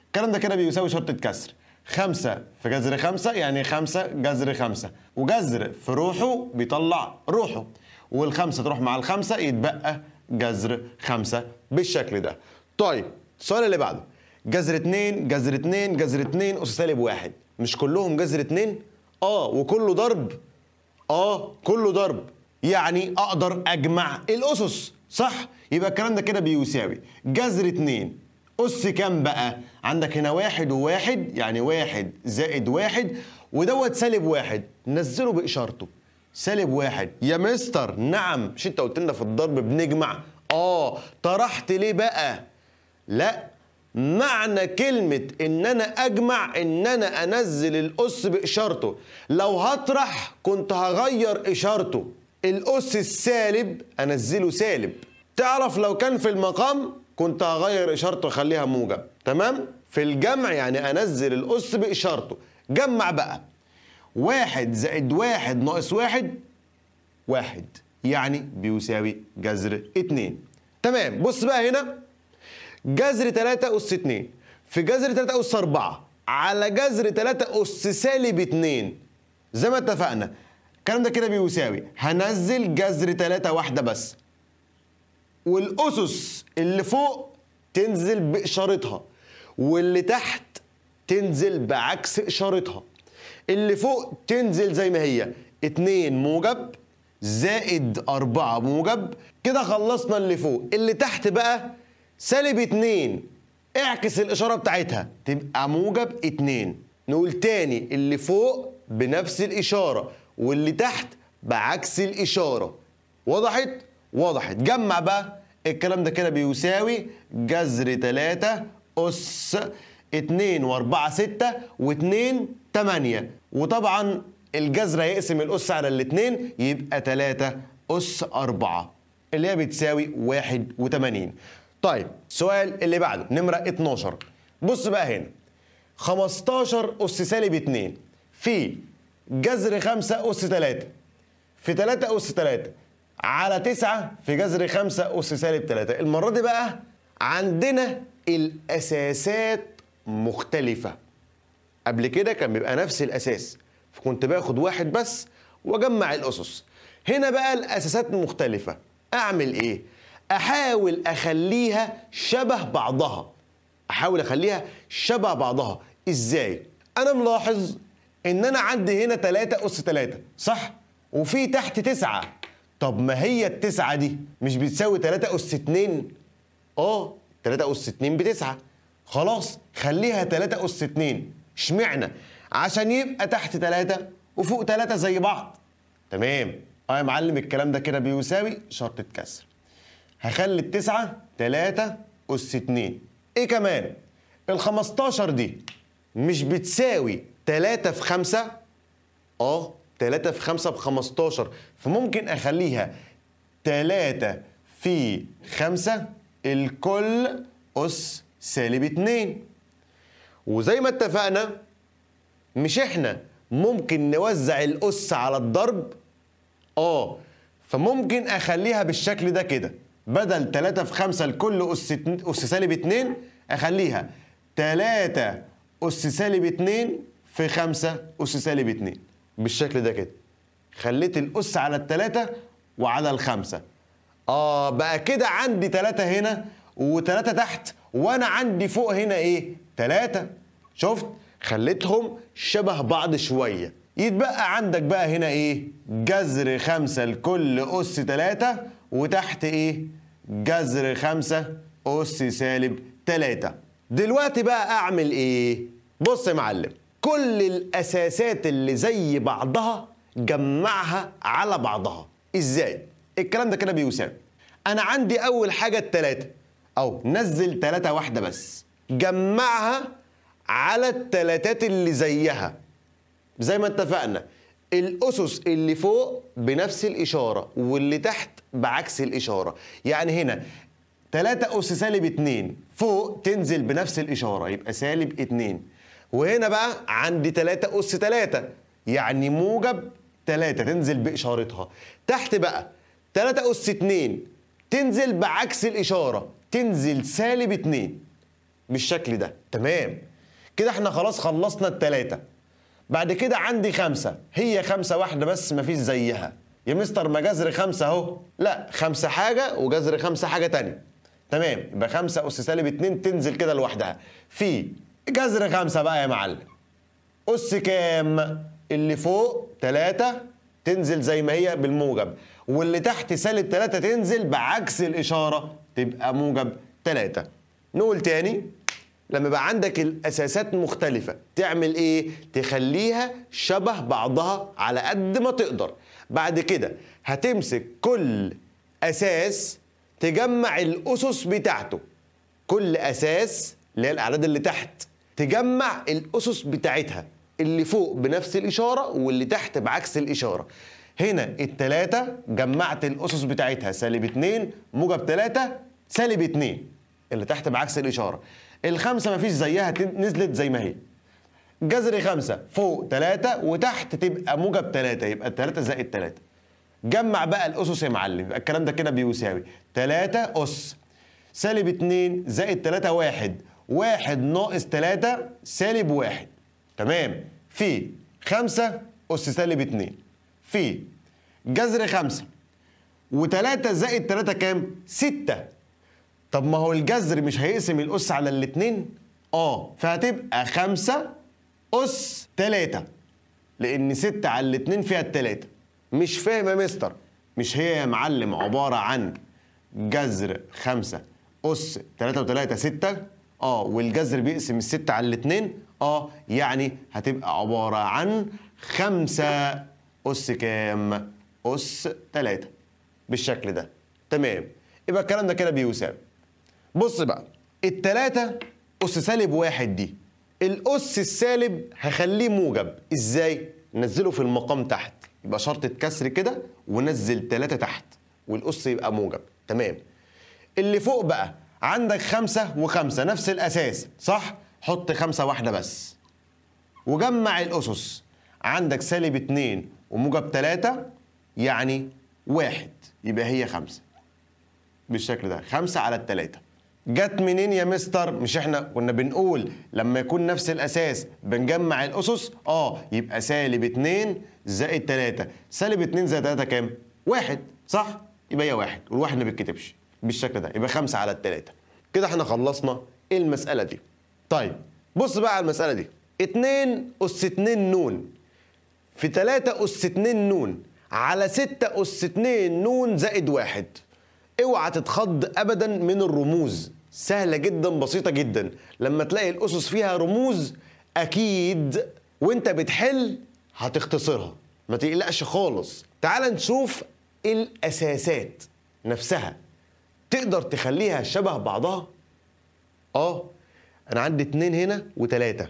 الكلام ده كده بيساوي شرطة كسر خمسة في جذر خمسة يعني خمسة جذر خمسة. وجذر في روحه بيطلع روحه. والخمسة تروح مع الخمسة يتبقى جذر خمسة بالشكل ده. طيب السؤال اللي بعده. جذر اتنين جذر اتنين جذر اتنين أس سالب واحد. مش كلهم جذر اتنين؟ آه وكله ضرب. آه كله ضرب. يعني أقدر أجمع الأسس. صح؟ يبقى الكلام ده كده بيساوي. جذر 2 اس كام بقى؟ عندك هنا واحد وواحد يعني واحد زائد واحد ودوت سالب واحد. نزله بإشارته. سالب واحد. يا مستر نعم. مش انت قلت لنا في الضرب بنجمع. آه. طرحت ليه بقى؟ لا. معنى كلمة إن أنا أجمع إن أنا أنزل الأس بإشارته. لو هطرح كنت هغير إشارته. الأس السالب أنزله سالب. تعرف لو كان في المقام كنت هغير إشارته أخليها موجب. تمام؟ في الجمع يعني أنزل الأس بإشارته. جمع بقى. واحد زائد واحد ناقص واحد واحد. يعني بيساوي جذر اتنين. تمام؟ بص بقى هنا. جذر 3 أس 2 في جذر 3 أس 4 على جذر 3 أس سالب 2 زي ما اتفقنا. الكلام ده كده بيساوي هنزل جذر 3 واحدة بس. والأسس اللي فوق تنزل بإشارتها. واللي تحت تنزل بعكس إشارتها. اللي فوق تنزل زي ما هي. 2 موجب زائد 4 موجب. كده خلصنا اللي فوق. اللي تحت بقى سالب 2 اعكس الإشارة بتاعتها. تبقى موجب 2 نقول تاني اللي فوق بنفس الإشارة. واللي تحت بعكس الإشارة. وضحت؟ وضحت. جمع بقى. الكلام ده كده بيساوي جذر 3 أس 2 و4 6 و2 8 وطبعا الجذر هيقسم الأس على الاتنين يبقى 3 أس 4 اللي هي بتساوي 81 طيب السؤال اللي بعده نمرة 12 بص بقى هنا. 15 أس سالب 2 في جذر 5 أس 3 في 3 أس 3 على 9 في جذر 5 أس سالب 3 المرة دي بقى عندنا الأساسات مختلفة. قبل كده كان بيبقى نفس الأساس. فكنت باخد واحد بس وأجمع الأسس. هنا بقى الأساسات مختلفة. أعمل إيه؟ أحاول أخليها شبه بعضها. أحاول أخليها شبه بعضها. إزاي؟ أنا ملاحظ إن أنا عندي هنا 3 أس 3 صح؟ وفي تحت 9 طب ما هي التسعة دي مش بتساوي 3 أس 2 آه 3 أس 2 بتسعة. خلاص خليها 3 أس 2 اشمعنى؟ عشان يبقى تحت 3 وفوق 3 زي بعض. تمام. آه يا معلم الكلام ده كده بيساوي شرطة كسر هخلي التسعة 3 أس 2 إيه كمان؟ ال 15 دي مش بتساوي 3 في 5 آه 3 في 5 ب 15 فممكن أخليها 3 في 5 الكل أس سالب 2 وزي ما اتفقنا مش إحنا ممكن نوزع الأس على الضرب. آه فممكن أخليها بالشكل ده كده. بدل 3 في 5 لكل أس أس سالب 2 أخليها 3 أس سالب 2 في 5 أس سالب 2 بالشكل ده كده. خليت الأس على الثلاثة وعلى الخمسة. آه بقى كده عندي ثلاثة هنا وثلاثة تحت وأنا عندي فوق هنا إيه؟ ثلاثة شفت؟ خليتهم شبه بعض شوية. يتبقى عندك بقى هنا إيه؟ جذر خمسة لكل أس تلاتة وتحت إيه؟ جذر خمسة أس سالب تلاتة. دلوقتي بقى أعمل إيه؟ بص يا معلم. كل الأساسات اللي زي بعضها جمعها على بعضها. إزاي؟ الكلام ده كده بيساوي أنا عندي أول حاجة التلاتة. أو نزل تلاتة واحدة بس. جمعها على التلاتات اللي زيها. زي ما اتفقنا الأسس اللي فوق بنفس الإشارة واللي تحت بعكس الإشارة. يعني هنا 3 أس سالب 2 فوق تنزل بنفس الإشارة يبقى سالب 2 وهنا بقى عندي 3 أس 3 يعني موجب 3 تنزل بإشارتها. تحت بقى 3 أس 2 تنزل بعكس الإشارة تنزل سالب 2 بالشكل ده. تمام. كده إحنا خلاص خلصنا التلاتة. بعد كده عندي خمسة. هي خمسة واحدة بس مفيش زيها. يا مستر ما جذر خمسة أهو. لا خمسة حاجة وجذر خمسة حاجة تانية. تمام. يبقى خمسة أس سالب اتنين تنزل كده لوحدها. في جذر خمسة بقى يا معلم. أس كام؟ اللي فوق تلاتة تنزل زي ما هي بالموجب واللي تحت سالب 3 تنزل بعكس الإشارة تبقى موجب 3 نقول تاني لما يبقى عندك الأساسات مختلفة تعمل إيه؟ تخليها شبه بعضها على قد ما تقدر. بعد كده هتمسك كل أساس تجمع الأسس بتاعته. كل أساس اللي هي الأعداد اللي تحت. تجمع الأسس بتاعتها اللي فوق بنفس الإشارة واللي تحت بعكس الإشارة. هنا التلاتة جمعت الأسس بتاعتها سالب اتنين موجب تلاتة سالب اتنين اللي تحت بعكس الإشارة. الخمسة مفيش زيها نزلت زي ما هي. جذر خمسة فوق تلاتة وتحت تبقى موجب تلاتة يبقى تلاتة زائد تلاتة. جمع بقى الأسس يا معلم يبقى الكلام ده كده بيساوي تلاتة أس سالب اتنين زائد تلاتة واحد. واحد ناقص تلاتة سالب واحد. تمام؟ في خمسة أس سالب اتنين. في جذر خمسة. وتلاتة زائد تلاتة كام؟ ستة. طب ما هو الجذر مش هيقسم الأس على الاتنين؟ آه فهتبقى خمسة أس تلاتة. لأن ستة على الاتنين فيها التلاتة. مش فاهم يا مستر؟ مش هي يا معلم عبارة عن جذر خمسة أس تلاتة وتلاتة ستة؟ آه والجذر بيقسم الستة على الاتنين. آه يعني هتبقى عبارة عن خمسة أس كام؟ أس تلاتة بالشكل ده. تمام. يبقى الكلام ده كده بيساوي. بص بقى التلاتة أس سالب واحد دي الأس السالب هخليه موجب. إزاي؟ نزله في المقام تحت. يبقى شرطة كسر كده ونزل تلاتة تحت والأس يبقى موجب. تمام. اللي فوق بقى عندك خمسة وخمسة نفس الأساس صح؟ حط خمسة واحدة بس. وجمع الأسس. عندك سالب اتنين وموجب تلاتة يعني واحد يبقى هي خمسة. بالشكل ده خمسة على التلاتة. جت منين يا مستر؟ مش إحنا كنا بنقول لما يكون نفس الأساس بنجمع الأسس آه يبقى سالب اتنين زائد تلاتة. سالب اتنين زائد تلاتة كام؟ واحد صح؟ يبقى هي واحد والواحد ما بيتكتبش. بالشكل ده. يبقى خمسة على التلاتة. كده إحنا خلصنا المسألة دي. طيب بص بقى على المسألة دي. اتنين أس اتنين نون. في 3 أس 2 نون. على 6 أس 2 نون زائد واحد. اوعى تتخض أبدا من الرموز. سهلة جدا بسيطة جدا. لما تلاقي الأسس فيها رموز أكيد وانت بتحل هتختصرها. ما تقلقش خالص. تعال نشوف الأساسات نفسها. تقدر تخليها شبه بعضها؟ آه أنا عندي اتنين هنا وتلاتة.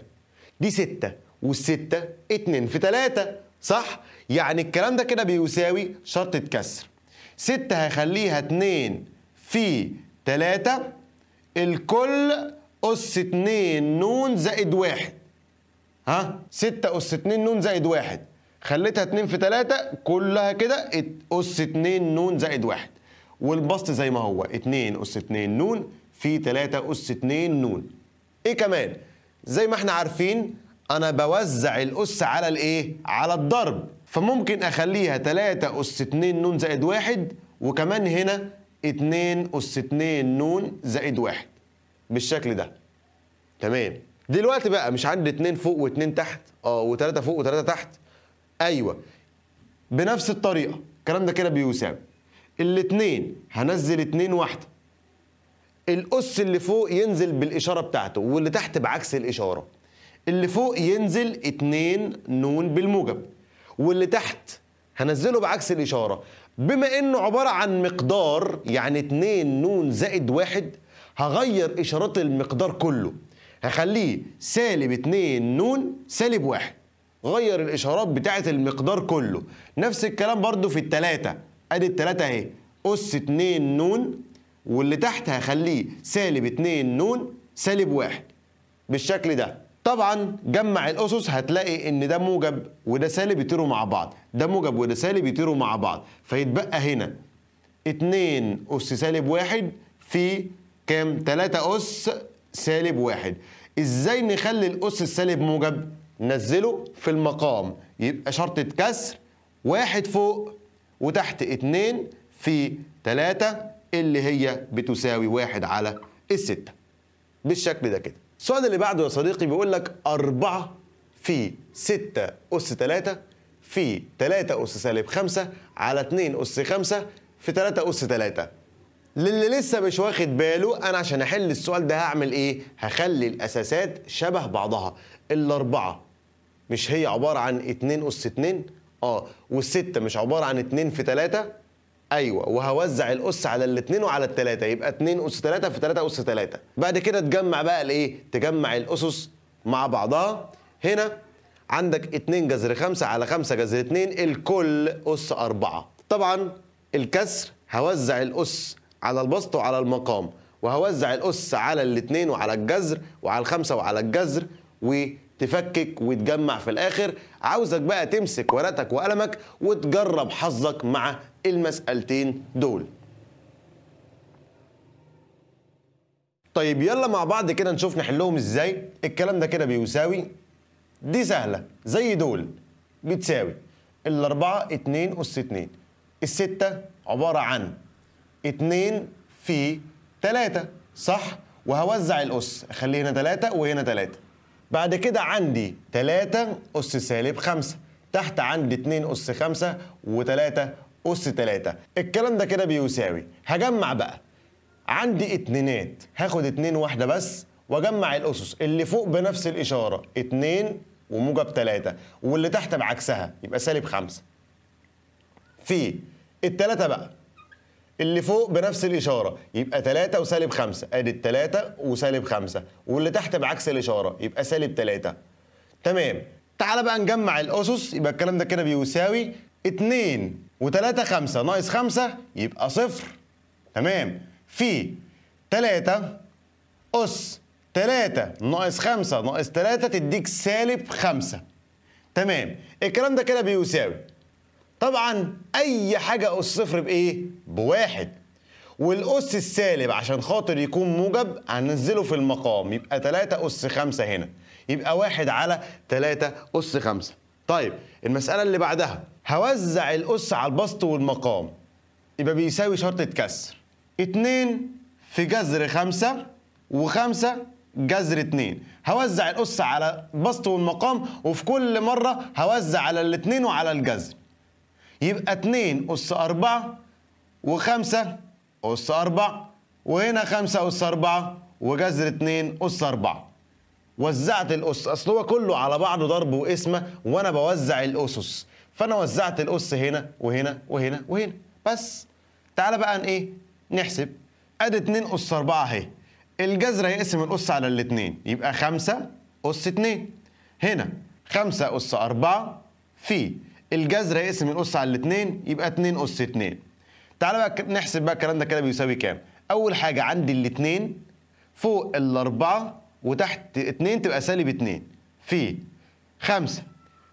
دي ستة والستة اتنين في تلاتة صح؟ يعني الكلام ده كده بيساوي شرطة كسر ستة هخليها اتنين في تلاتة. الكل أس اتنين نون زائد واحد. ها؟ ستة أس اتنين نون زائد واحد. خليتها اتنين في تلاتة كلها كده أس اتنين نون زائد واحد. والبسط زي ما هو. اتنين أس اتنين نون في تلاتة أس اتنين نون. إيه كمان؟ زي ما إحنا عارفين أنا بوزع الأس على الإيه؟ على الضرب. فممكن أخليها تلاتة أس اتنين نون زائد واحد وكمان هنا اتنين أس اتنين نون زائد واحد. بالشكل ده. تمام. دلوقتي بقى مش عندي اتنين فوق واتنين تحت؟ آه وتلاتة فوق وتلاتة تحت؟ أيوه. بنفس الطريقة. الكلام ده كده بيساوي. الاتنين هنزل اتنين واحدة. الاس اللي فوق ينزل بالإشارة بتاعته واللي تحت بعكس الإشارة. اللي فوق ينزل اتنين نون بالموجب واللي تحت هنزله بعكس الإشارة. بما إنه عبارة عن مقدار يعني اتنين نون زائد واحد هغير إشارات المقدار كله. هخليه سالب اتنين نون سالب واحد. غير الإشارات بتاعه المقدار كله. نفس الكلام برضو في التلاتة. ادي التلاتة اهي. اس اتنين نون واللي تحت هخليه سالب اتنين نون سالب واحد. بالشكل ده. طبعا جمع الأسس هتلاقي إن ده موجب وده سالب يطيروا مع بعض. ده موجب وده سالب يطيروا مع بعض. فيتبقى هنا 2 أس سالب واحد في كام؟ 3 أس سالب واحد. إزاي نخلي الأس السالب موجب؟ نزله في المقام. يبقى شرطة كسر واحد فوق وتحت اتنين في تلاتة اللي هي بتساوي واحد على الستة. بالشكل ده كده. السؤال اللي بعده يا صديقي بيقول لك أربعة في ستة أس تلاتة في 3 أس سالب 5 على 2 أس 5 في 3 أس 3 للي لسه مش واخد باله أنا عشان أحل السؤال ده هعمل إيه؟ هخلي الأساسات شبه بعضها. الأربعة مش هي عبارة عن 2 أس 2 آه والستة مش عبارة عن 2 في 3 أيوه وهوزع الأس على الاثنين وعلى الثلاثه يبقى 2 أس 3 في 3 أس 3 بعد كده تجمع بقى الإيه؟ تجمع الأسس مع بعضها. هنا عندك 2 جذر 5 على 5 جذر 2 الكل أس 4 طبعا الكسر هوزع الأس على البسط وعلى المقام وهوزع الأس على الاثنين وعلى الجذر وعلى الخمسة وعلى الجذر وتفكك وتجمع في الآخر. عاوزك بقى تمسك ورقتك وقلمك وتجرب حظك مع المسألتين دول. طيب يلا مع بعض كده نشوف نحلهم إزاي. الكلام ده كده بيساوي دي سهلة زي دول بتساوي الأربعة اتنين أس اتنين. الستة عبارة عن اتنين في تلاتة صح؟ وهوزع الأس أخلي هنا تلاتة وهنا تلاتة. بعد كده عندي تلاتة أس سالب خمسة تحت عندي اتنين أس خمسة وتلاتة أس تلاتة. الكلام ده كده بيساوي. هجمع بقى. عندي اتنينات. هاخد اتنين واحدة بس وأجمع الأسس. اللي فوق بنفس الإشارة اتنين وموجب تلاتة. واللي تحت بعكسها يبقى سالب خمسة. في التلاتة بقى. اللي فوق بنفس الإشارة. يبقى تلاتة وسالب خمسة. أدي التلاتة وسالب خمسة. واللي تحت بعكس الإشارة. يبقى سالب تلاتة. تمام. تعال بقى نجمع الأسس. يبقى الكلام ده كده بيساوي اتنين وتلاتة خمسة. ناقص خمسة يبقى صفر. تمام. في تلاتة أس تلاتة. ناقص خمسة. ناقص تلاتة تديك سالب خمسة. تمام. الكلام ده كده بيساوي طبعا أي حاجة أس صفر بإيه؟ بواحد. والأس السالب عشان خاطر يكون موجب هننزله في المقام. يبقى 3 أس 5 هنا. يبقى واحد على 3 أس 5 طيب المسألة اللي بعدها. هوزع الأس على البسط والمقام. يبقى بيساوي شرطة كسر 2 في جذر 5 و5 جذر 2 هوزع الأس على البسط والمقام وفي كل مرة هوزع على الاثنين وعلى الجذر. يبقى 2 أس 4 و5 أس 4 وهنا 5 أس 4 وجذر 2 أس 4 وزعت الأس أصل هو كله على بعضه ضرب وقسمة وأنا بوزع الأسس. فأنا وزعت الأس هنا وهنا وهنا وهنا. بس تعالى بقى ن إيه نحسب. أدي 2 أس 4 أهي. الجذر هيقسم الأس على الاتنين. يبقى 5 أس 2 هنا 5 أس 4 في. الجذر هيقسم الأس على الاتنين يبقى 2 أس 2 تعالى بقى نحسب بقى الكلام ده كده بيساوي كام؟ أول حاجة عندي الاتنين فوق الأربعة وتحت اتنين تبقى سالب اتنين. في خمسة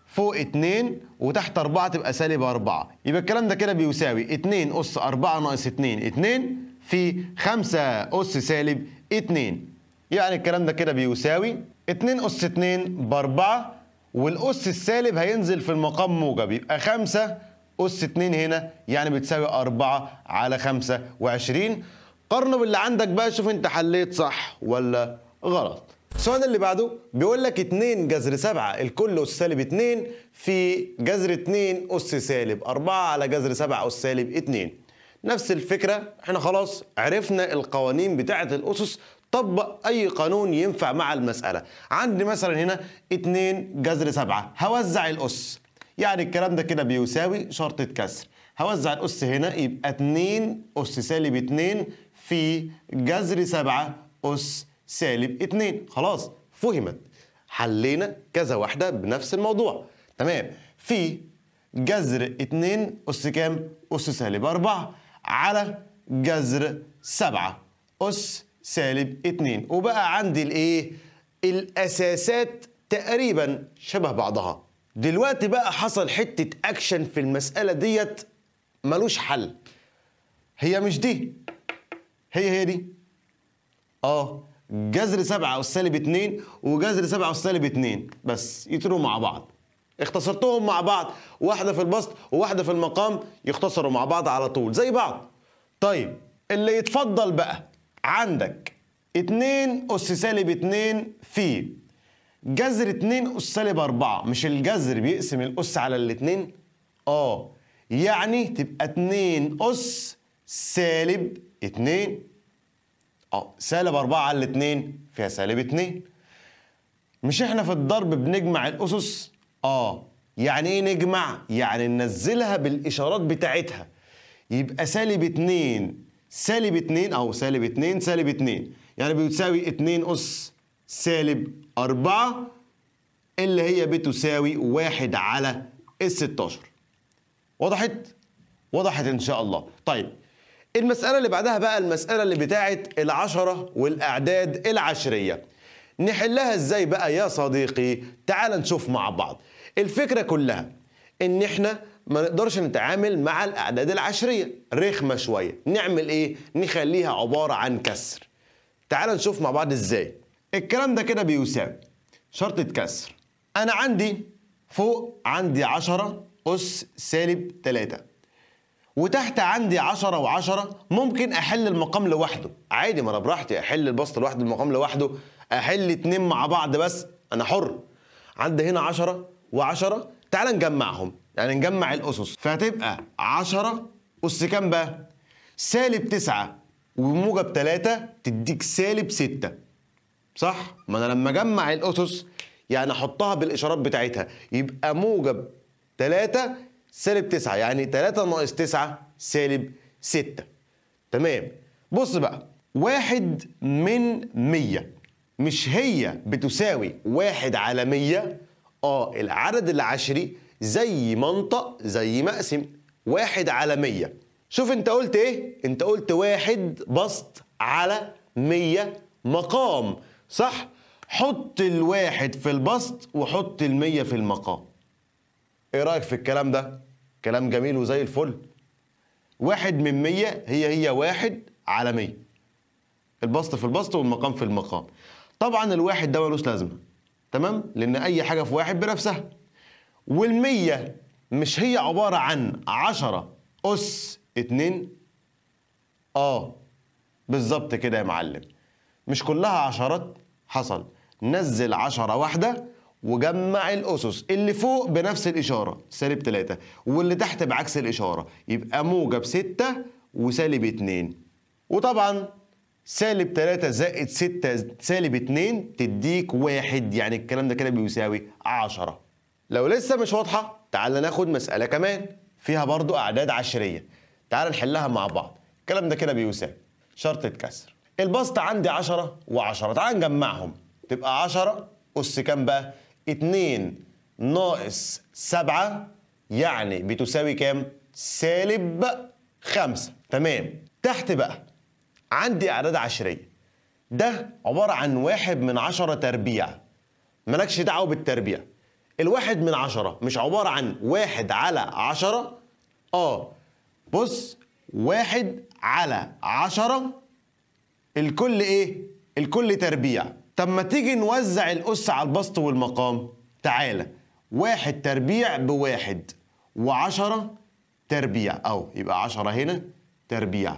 فوق اتنين وتحت أربعة تبقى سالب أربعة. يبقى الكلام ده كده بيساوي اتنين أس أربعة ناقص اتنين. اتنين في خمسة أس سالب اتنين. يعني الكلام ده كده بيساوي اتنين أس اتنين بأربعة والأس السالب هينزل في المقام موجب. يبقى خمسة أس اتنين هنا يعني بتساوي أربعة على خمسة وعشرين. قارنه باللي عندك بقى شوف أنت حليت صح ولا غلط. السؤال اللي بعده بيقول لك 2 جذر 7 الكل أس سالب 2 في جذر 2 أس سالب 4 على جذر 7 أس سالب 2 نفس الفكرة إحنا خلاص عرفنا القوانين بتاعة الأسس طبق أي قانون ينفع مع المسألة. عندي مثلا هنا 2 جذر 7 هوزع الأس. يعني الكلام ده كده بيساوي شرطة كسر هوزع الأس هنا يبقى 2 أس سالب 2 في جذر 7 أس سالب 2 خلاص فهمت. حلينا كذا واحدة بنفس الموضوع. تمام. في جذر 2 أس كام؟ أس سالب 4 على جذر 7 أس سالب 2 وبقى عندي الإيه؟ الأساسات تقريبا شبه بعضها. دلوقتي بقى حصل حتة أكشن في المسألة ديت ملوش حل. هي مش دي. هي هي دي. آه جذر 7 أس سالب 2 وجذر 7 أس سالب 2 بس يطيروا مع بعض. اختصرتهم مع بعض. واحدة في البسط وواحدة في المقام يختصروا مع بعض على طول. زي بعض. طيب اللي يتفضل بقى عندك 2 أس سالب 2 في. جذر 2 أس سالب 4 مش الجذر بيقسم الأس على الاتنين؟ آه. يعني تبقى 2 أس سالب 2 آه. سالب 4 على الاتنين فيها سالب 2 مش إحنا في الضرب بنجمع الأسس؟ آه. يعني إيه نجمع؟ يعني ننزلها بالإشارات بتاعتها. يبقى سالب 2 سالب 2 أو سالب 2 سالب 2 يعني بتساوي 2 أس سالب 4 اللي هي بتساوي 1 على ال 16 وضحت؟ وضحت إن شاء الله. طيب المسألة اللي بعدها بقى المسألة اللي بتاعت العشرة والأعداد العشرية. نحلها إزاي بقى يا صديقي؟ تعال نشوف مع بعض. الفكرة كلها إن إحنا ما نقدرش نتعامل مع الأعداد العشرية. رخمة شوية. نعمل إيه؟ نخليها عبارة عن كسر. تعال نشوف مع بعض إزاي. الكلام ده كده بيساوي شرطة كسر أنا عندي فوق عندي 10 أس سالب 3 وتحت عندي 10 و10 ممكن أحل المقام لوحده. عادي ما أنا براحتي. أحل البسط لوحده المقام لوحده. أحل اتنين مع بعض بس. أنا حر. عندي هنا 10 و10 تعال نجمعهم. يعني نجمع الأسس. فهتبقى 10 اس كام بقى سالب 9 وموجب 3 تديك سالب 6 صح؟ ما أنا لما أجمع الأسس يعني أحطها بالإشارات بتاعتها. يبقى موجب 3 سالب 9 يعني 3 ناقص 9 سالب 6 تمام؟ بص بقى. واحد من 100 مش هي بتساوي واحد على 100 آه العدد العشري زي منطق زي مقسم واحد على 100 شوف انت قلت إيه؟ انت قلت واحد بسط على 100 مقام صح؟ حط الواحد في البسط وحط المية في المقام. إيه رأيك في الكلام ده؟ كلام جميل وزي الفل. واحد من مية هي هي واحد على مية. البسط في البسط والمقام في المقام. طبعا الواحد ده ملوش لازمة تمام؟ لأن أي حاجة في واحد بنفسها. والمية مش هي عبارة عن عشرة أس اتنين. آه بالظبط كده يا معلم. مش كلها عشرات حصل. نزل عشرة واحدة وجمع الأسس اللي فوق بنفس الإشارة سالب 3 واللي تحت بعكس الإشارة. يبقى موجب 6 وسالب 2 وطبعا سالب 3 زائد 6 سالب 2 تديك واحد. يعني الكلام ده كده بيساوي 10 لو لسه مش واضحة تعال ناخد مسألة كمان. فيها برضو أعداد عشرية. تعال نحلها مع بعض. الكلام ده كده بيساوي شرطة كسر البسط عندي 10 و10 تعال نجمعهم. تبقى 10 أس كام بقى؟ 2 ناقص 7 يعني بتساوي كام؟ سالب 5 تمام. تحت بقى عندي أعداد عشرية. ده عبارة عن واحد من عشرة تربيع. مالكش دعوة بالتربيع. الواحد من عشرة مش عبارة عن واحد على عشرة؟ آه. بص واحد على عشرة الكل إيه؟ الكل تربيع. طب ما تيجي نوزع الأس على البسط والمقام. تعالى. واحد تربيع بواحد وعشرة تربيع. أو يبقى عشرة هنا تربيع.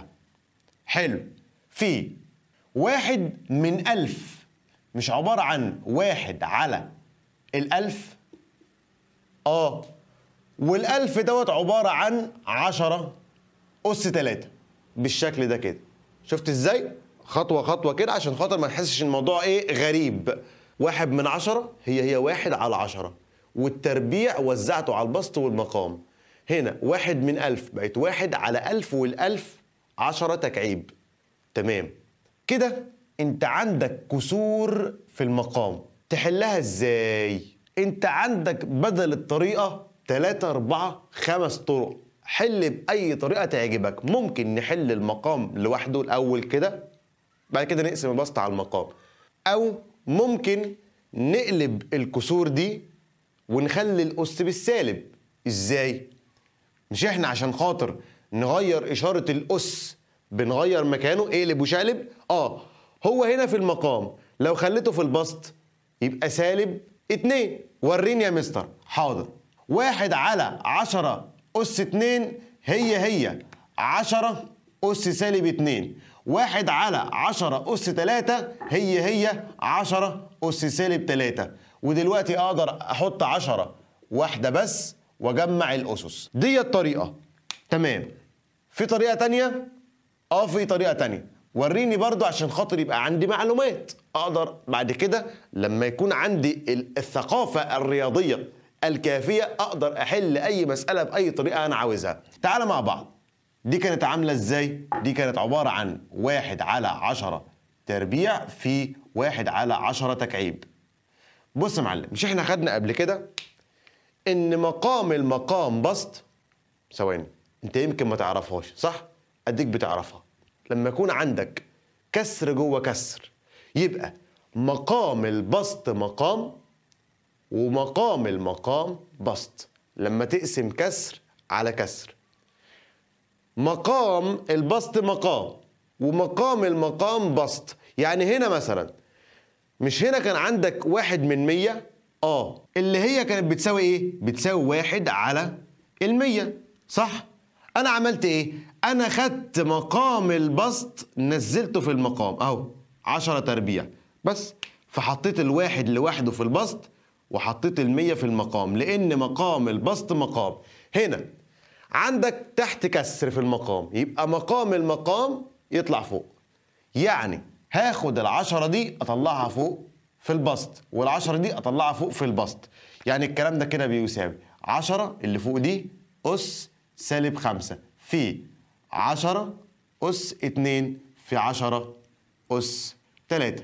حلو. في واحد من ألف مش عبارة عن واحد على الألف آه. والألف دوت عبارة عن عشرة أس تلاتة. بالشكل ده كده. شفت إزاي؟ خطوة خطوة كده عشان خاطر ما نحسش الموضوع إيه غريب. واحد من عشرة هي هي واحد على عشرة. والتربيع وزعته على البسط والمقام. هنا واحد من ألف بقت واحد على ألف والألف عشرة تكعيب. تمام. كده أنت عندك كسور في المقام. تحلها إزاي؟ انت عندك بدل الطريقة 3 4 5 طرق. حل بأي طريقة تعجبك. ممكن نحل المقام لوحده الأول كده بعد كده نقسم البسط على المقام. أو ممكن نقلب الكسور دي ونخلي الأس بالسالب. إزاي؟ مش إحنا عشان خاطر نغير إشارة الأس بنغير مكانه اقلب وشقلب؟ آه هو هنا في المقام. لو خليته في البسط يبقى سالب اتنين وريني يا مستر. حاضر. واحد على عشرة أس اتنين هي هي. عشرة أس سالب اتنين. واحد على عشرة أس تلاتة هي هي. عشرة أس سالب تلاتة. ودلوقتي أقدر أحط عشرة. واحدة بس وأجمع الأسس. دي الطريقة تمام. في طريقة تانية؟ آه في طريقة تانية. وريني برضو عشان خاطر يبقى عندي معلومات. أقدر بعد كده لما يكون عندي ال- الثقافة الرياضية الكافية أقدر أحل أي مسألة بأي طريقة أنا عاوزها. تعال مع بعض. دي كانت عاملة إزاي؟ دي كانت عبارة عن واحد على عشرة تربيع في واحد على عشرة تكعيب. بص يا معلم مش إحنا خدنا قبل كده إن مقام المقام بسط ثواني أنت يمكن ما تعرفهاش صح؟ أديك بتعرفها. لما يكون عندك كسر جوه كسر يبقى مقام البسط مقام ومقام المقام بسط. لما تقسم كسر على كسر. مقام البسط مقام ومقام المقام بسط. يعني هنا مثلا مش هنا كان عندك واحد من مية؟ آه. اللي هي كانت بتساوي إيه؟ بتساوي واحد على المية صح؟ أنا عملت إيه؟ أنا خدت مقام البسط نزلته في المقام أهو عشرة تربيع. بس فحطيت الواحد لوحده في البسط وحطيت المية في المقام لأن مقام البسط مقام. هنا عندك تحت كسر في المقام يبقى مقام المقام يطلع فوق. يعني هاخد العشرة دي أطلعها فوق في البسط والعشرة دي أطلعها فوق في البسط. يعني الكلام ده كده بيساوي عشرة اللي فوق دي أس سالب خمسة. في عشرة أس اتنين في عشرة أس تلاتة.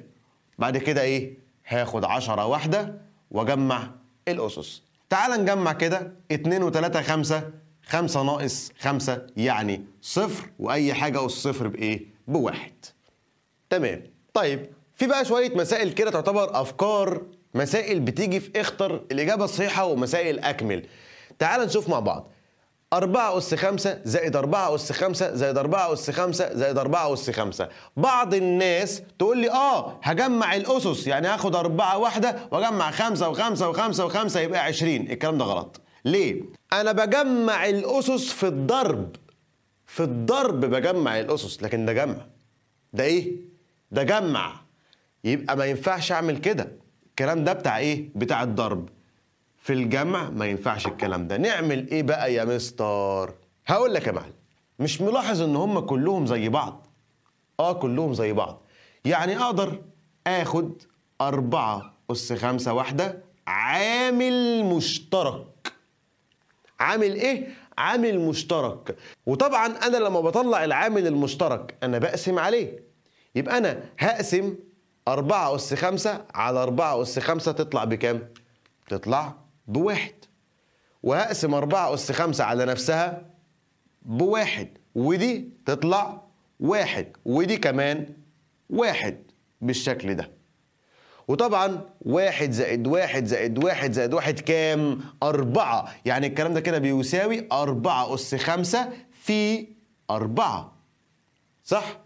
بعد كده إيه؟ هاخد عشرة واحدة وأجمع الأسس. تعال نجمع كده اتنين وتلاتة خمسة. خمسة ناقص خمسة يعني صفر وأي حاجة أس صفر بإيه؟ بواحد. تمام. طيب في بقى شوية مسائل كده تعتبر أفكار مسائل بتيجي في اختر الإجابة الصحيحة ومسائل أكمل. تعال نشوف مع بعض. 4 أس 5 زائد 4 أس 5 زائد 4 أس 5 زائد 4 أس 5 بعض الناس تقول لي آه هجمع الأسس يعني هاخد 4 واحدة وأجمع 5 و5 و5 و5 يبقى 20 الكلام ده غلط. ليه؟ أنا بجمع الأسس في الضرب. في الضرب بجمع الأسس لكن ده جمع. ده إيه؟ ده جمع. يبقى ما ينفعش أعمل كده. الكلام ده بتاع إيه؟ بتاع الضرب. في الجمع ما ينفعش الكلام ده. نعمل إيه بقى يا مستر؟ هقول لك يا معلم. مش ملاحظ إن هم كلهم زي بعض؟ آه كلهم زي بعض. يعني أقدر آخد أربعة أس خمسة واحدة عامل مشترك. عامل إيه؟ عامل مشترك. وطبعا أنا لما بطلع العامل المشترك أنا بقسم عليه. يبقى أنا هقسم أربعة أس خمسة على أربعة أس خمسة تطلع بكام؟ تطلع بواحد. وهقسم أربعة أس خمسة على نفسها بواحد. ودي تطلع واحد. ودي كمان واحد بالشكل ده. وطبعا واحد زائد واحد زائد واحد زائد واحد كام؟ أربعة. يعني الكلام ده كده بيساوي أربعة أس خمسة في أربعة. صح؟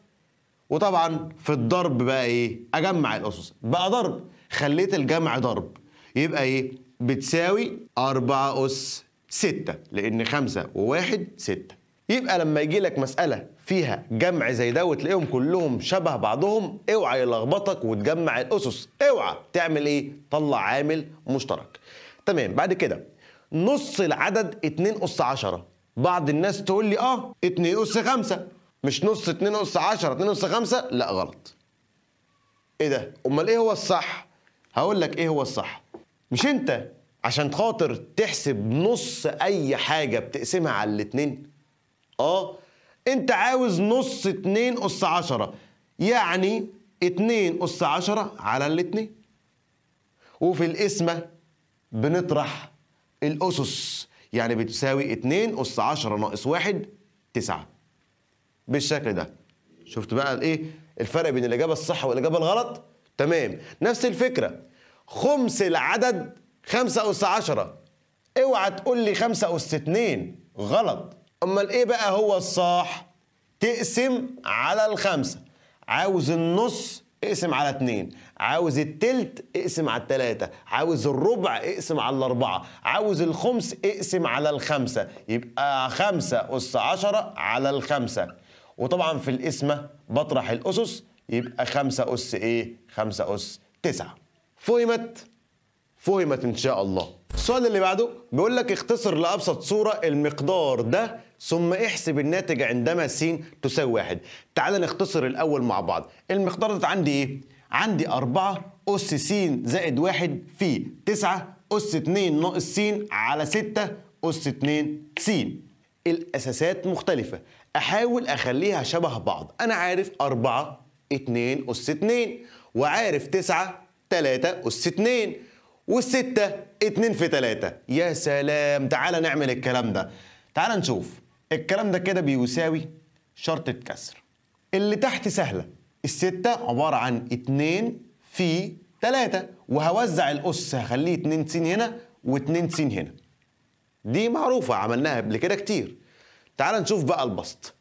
وطبعا في الضرب بقى إيه؟ أجمع الأسس. بقى ضرب. خليت الجمع ضرب. يبقى إيه؟ بتساوي أربعة أس ستة لأن خمسة وواحد ستة. يبقى لما يجي لك مسألة فيها جمع زي ده وتلاقيهم كلهم شبه بعضهم اوعى يلخبطك وتجمع الأسس. اوعى تعمل إيه؟ طلع عامل مشترك. تمام بعد كده نص العدد 2 أس 10 بعض الناس تقول لي آه 2 أس 5 مش نص 2 أس 10 2 أس 5 لا غلط. إيه ده؟ أمال إيه هو الصح؟ هقول لك إيه هو الصح. مش انت عشان خاطر تحسب نص اي حاجة بتقسمها على الاتنين. آه انت عاوز نص اتنين اس عشرة يعني اتنين اس عشرة على الاتنين. وفي القسمة بنطرح الأسس يعني بتساوي اتنين أس عشرة ناقص واحد تسعة. بالشكل ده. شفت بقى الإيه؟ الفرق بين الإجابة الصح والإجابة الغلط؟ تمام. نفس الفكرة. خمس العدد خمسة أس عشرة. اوعى تقول لي خمسة أس اتنين. غلط. أمال إيه بقى هو الصح تقسم على الخمسة. عاوز النص اقسم على اتنين. عاوز التلت اقسم على التلاتة. عاوز الربع اقسم على الأربعة. عاوز الخمس اقسم على الخمسة. يبقى خمسة أس عشرة على الخمسة. وطبعا في القسمة بطرح الأسس يبقى خمسة أس إيه؟ خمسة أس تسعة. فهمت؟ فهمت إن شاء الله. السؤال اللي بعده بيقول لك اختصر لأبسط صورة المقدار ده ثم احسب الناتج عندما س تساوي واحد. تعال نختصر الأول مع بعض. المقدار ده عندي إيه؟ عندي 4 أس س زائد واحد في 9 أس 2 ناقص س على 6 أس 2 س الأساسات مختلفة. أحاول أخليها شبه بعض. أنا عارف 4 2 أس 2 وعارف 9 3 اس 2 والستة 2 في 3 يا سلام! تعال نعمل الكلام ده. تعال نشوف. الكلام ده كده بيساوي شرطة كسر اللي تحت سهلة. الستة عبارة عن 2 في 3 وهوزع الأس هخليه 2 س هنا و2 س هنا. دي معروفة عملناها قبل كده كتير. تعال نشوف بقى البسط.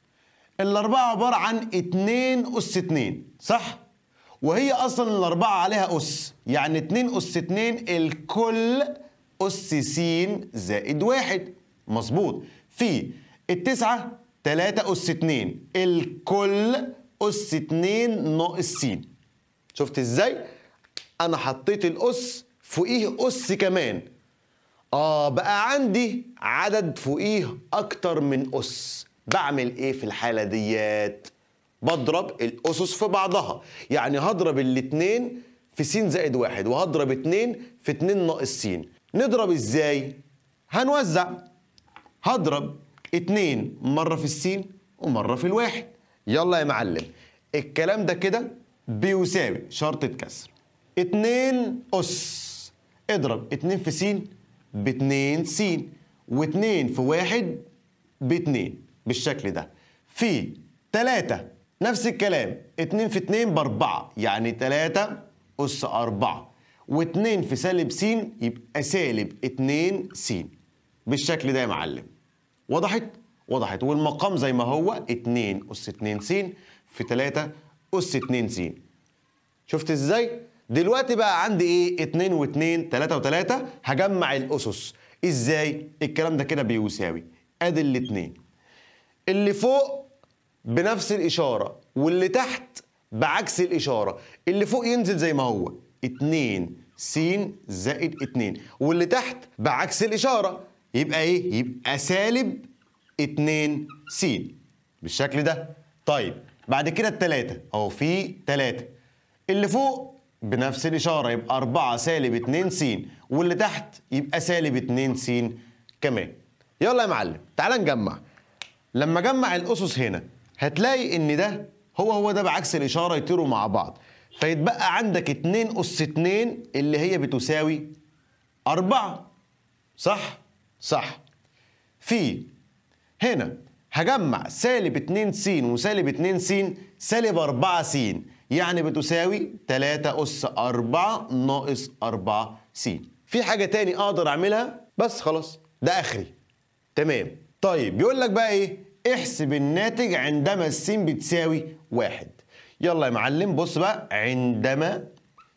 الأربعة عبارة عن 2 أس 2 صح؟ وهي أصلا الأربعة عليها أس. يعني 2 أس 2 الكل أس س زائد واحد. مظبوط. في التسعة 3 أس 2 الكل أس 2 ناقص س شفت إزاي؟ أنا حطيت الأس فوقيه أس كمان. آه بقى عندي عدد فوقيه أكتر من أس. بعمل إيه في الحالة ديات؟ بضرب الأسس في بعضها. يعني هضرب الاتنين في س زائد واحد وهضرب اتنين في اتنين ناقص س نضرب إزاي؟ هنوزع. هضرب اتنين مرة في السين ومرة في الواحد. يلا يا معلم. الكلام ده كده بيساوي شرطة كسر اتنين أس. اضرب اتنين في س باتنين س واتنين في واحد باتنين بالشكل ده. في تلاتة. نفس الكلام. اتنين في اتنين بأربعة يعني تلاتة أس أربعة. واتنين في سالب س يبقى سالب اتنين س. بالشكل ده يا معلم. وضحت؟ وضحت. والمقام زي ما هو اتنين أس اتنين س في تلاتة أس اتنين س. شفت إزاي؟ دلوقتي بقى عندي إيه؟ اتنين واتنين تلاتة وتلاتة هجمع الأسس. إزاي؟ الكلام ده كده بيساوي أدي الاتنين. اللي فوق بنفس الإشارة واللي تحت بعكس الإشارة. اللي فوق ينزل زي ما هو. 2 س زائد 2 واللي تحت بعكس الإشارة يبقى إيه؟ يبقى سالب 2 س بالشكل ده. طيب بعد كده التلاتة. أهو في تلاتة. اللي فوق بنفس الإشارة يبقى 4 سالب 2 س واللي تحت يبقى سالب 2 س كمان. يلا يا معلم تعال نجمع. لما جمع الأسس هنا هتلاقي إن ده هو هو ده بعكس الإشارة يطيروا مع بعض. فيتبقى عندك 2 أس 2 اللي هي بتساوي 4 صح؟ صح. في هنا هجمع سالب 2 س وسالب 2 س سالب 4 س يعني بتساوي 3 أس 4 ناقص 4 س في حاجة تاني أقدر أعملها؟ بس خلاص ده آخري. تمام. طيب بيقول لك بقى إيه؟ احسب الناتج عندما الس بتساوي واحد. يلا يا معلم بص بقى. عندما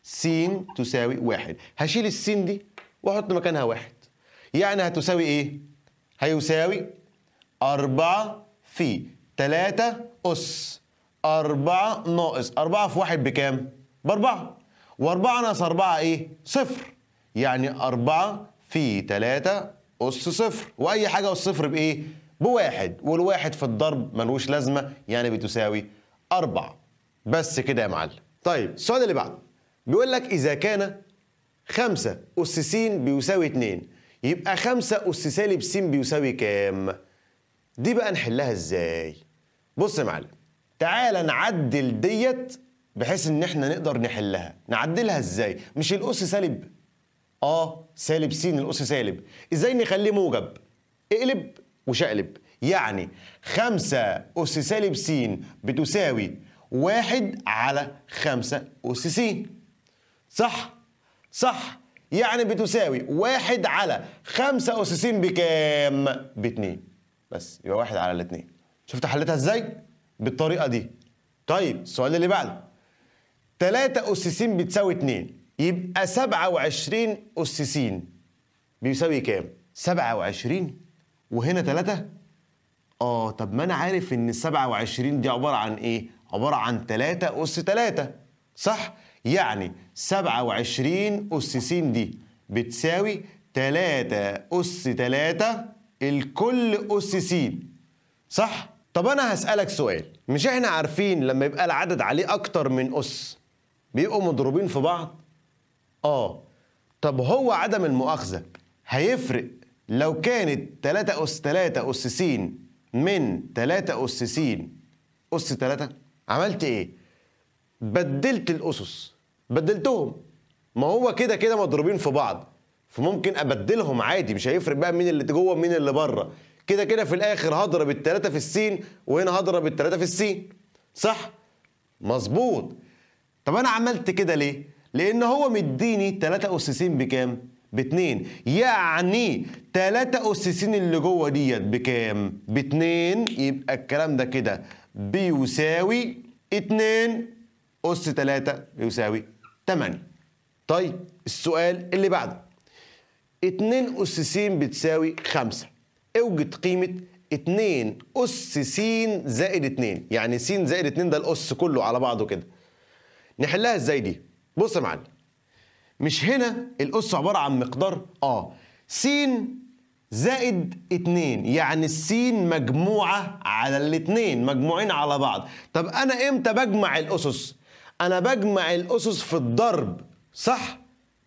س تساوي واحد. هشيل السين دي واحط مكانها واحد. يعني هتساوي إيه؟ هيساوي أربعة في تلاتة أس. أربعة ناقص. أربعة في واحد بكام؟ بأربعة. وأربعة ناقص أربعة إيه؟ صفر. يعني أربعة في تلاتة أس صفر. وأي حاجة أس صفر بإيه؟ بواحد والواحد في الضرب ملوش لازمة يعني بتساوي أربعة بس كده يا معلم طيب السؤال اللي بعده بيقول لك إذا كان خمسة أس س بيساوي اتنين يبقى خمسة أس سالب س بيساوي كام؟ دي بقى نحلها إزاي؟ بص يا معلم تعالى نعدل ديت بحيث إن إحنا نقدر نحلها نعدلها إزاي؟ مش الأس سالب آه سالب س الأس سالب إزاي نخليه موجب؟ اقلب وشقلب. يعني خمسة أس سالب س بتساوي واحد على خمسة أس س صح؟ صح. يعني بتساوي واحد على خمسة أس س بكام؟ باتنين. بس. يبقى واحد على الاتنين. شفت حلتها إزاي؟ بالطريقة دي. طيب السؤال اللي بعده. تلاتة أس س بتساوي اتنين. يبقى سبعة وعشرين أس س بيساوي كام؟ سبعة وعشرين. وهنا تلاتة آه طب ما أنا عارف إن السبعة وعشرين دي عبارة عن إيه؟ عبارة عن تلاتة أس تلاتة صح؟ يعني سبعة وعشرين أس س دي بتساوي 3 أس 3 الكل أس س صح؟ طب أنا هسألك سؤال مش إحنا عارفين لما يبقى العدد عليه أكتر من أس بيبقوا مضروبين في بعض؟ آه طب هو عدم المؤاخذة هيفرق لو كانت 3 أس 3 أس س من 3 أس س أس 3 عملت إيه؟ بدلت الأسس بدلتهم. ما هو كده كده مضروبين في بعض فممكن أبدلهم عادي مش هيفرق بقى مين اللي جوه ومين اللي بره. كده كده في الآخر هضرب التلاتة في السين وهنا هضرب التلاتة في السين صح؟ مظبوط. طب أنا عملت كده ليه؟ لأن هو مديني 3 أس س بكام؟ باتنين. يعني 3 اس س اللي جوه ديت بكام؟ باتنين يبقى الكلام ده كده. بيساوي 2 اس 3 بيساوي 8 طيب السؤال اللي بعده. 2 أس س بتساوي 5 اوجد قيمة 2 أس س زائد 2 يعني س زائد 2 ده الأس كله على بعضه كده. نحلها إزاي دي؟ بص يا معلم. مش هنا الأس عبارة عن مقدار آه. س زائد 2 يعني السين مجموعة على الاتنين مجموعين على بعض. طب أنا إمتى بجمع الأسس؟ أنا بجمع الأسس في الضرب صح؟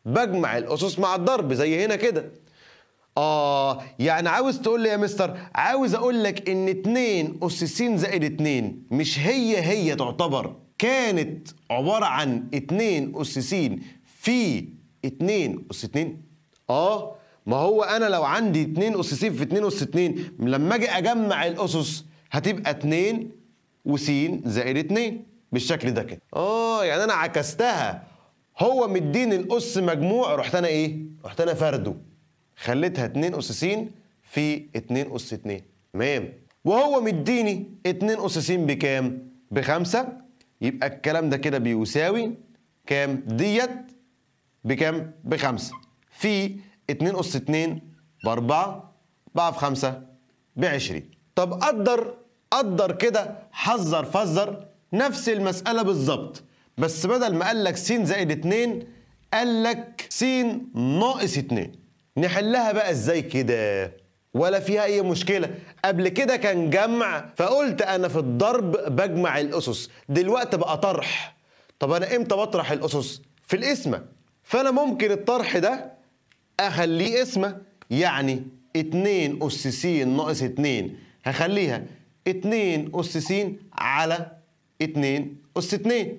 بجمع الأسس مع الضرب زي هنا كده. آه يعني عاوز تقول لي يا مستر عاوز أقول لك إن 2 أس س زائد 2 مش هي هي تعتبر. كانت عبارة عن 2 أس س في 2 اس 2 آه ما هو أنا لو عندي 2 اس س في 2 اس 2 لما أجي أجمع الاسس هتبقى 2 وس زائد 2 بالشكل ده كده. آه يعني أنا عكستها. هو مديني الاس مجموع رحت أنا إيه؟ رحت أنا فرده خليتها 2 اس س في 2 اس 2 تمام. وهو مديني 2 اس س بكام؟ بخمسة. يبقى الكلام ده كده بيساوي كام؟ ديت بكام بخمسة. في 2 اس 2 بأربعة 4 في 5 ب 20 طب قدر قدر كده حذر فزر نفس المسألة بالظبط. بس بدل ما قال لك س زائد 2 قال لك س ناقص 2 نحلها بقى إزاي كده؟ ولا فيها أي مشكلة. قبل كده كان جمع فقلت أنا في الضرب بجمع الأسس. دلوقتي بقى طرح. طب أنا إمتى بطرح الأسس؟ في القسمة. فأنا ممكن الطرح ده أخليه قسمه يعني 2 اس س ناقص 2 هخليها 2 اس س على 2 أس 2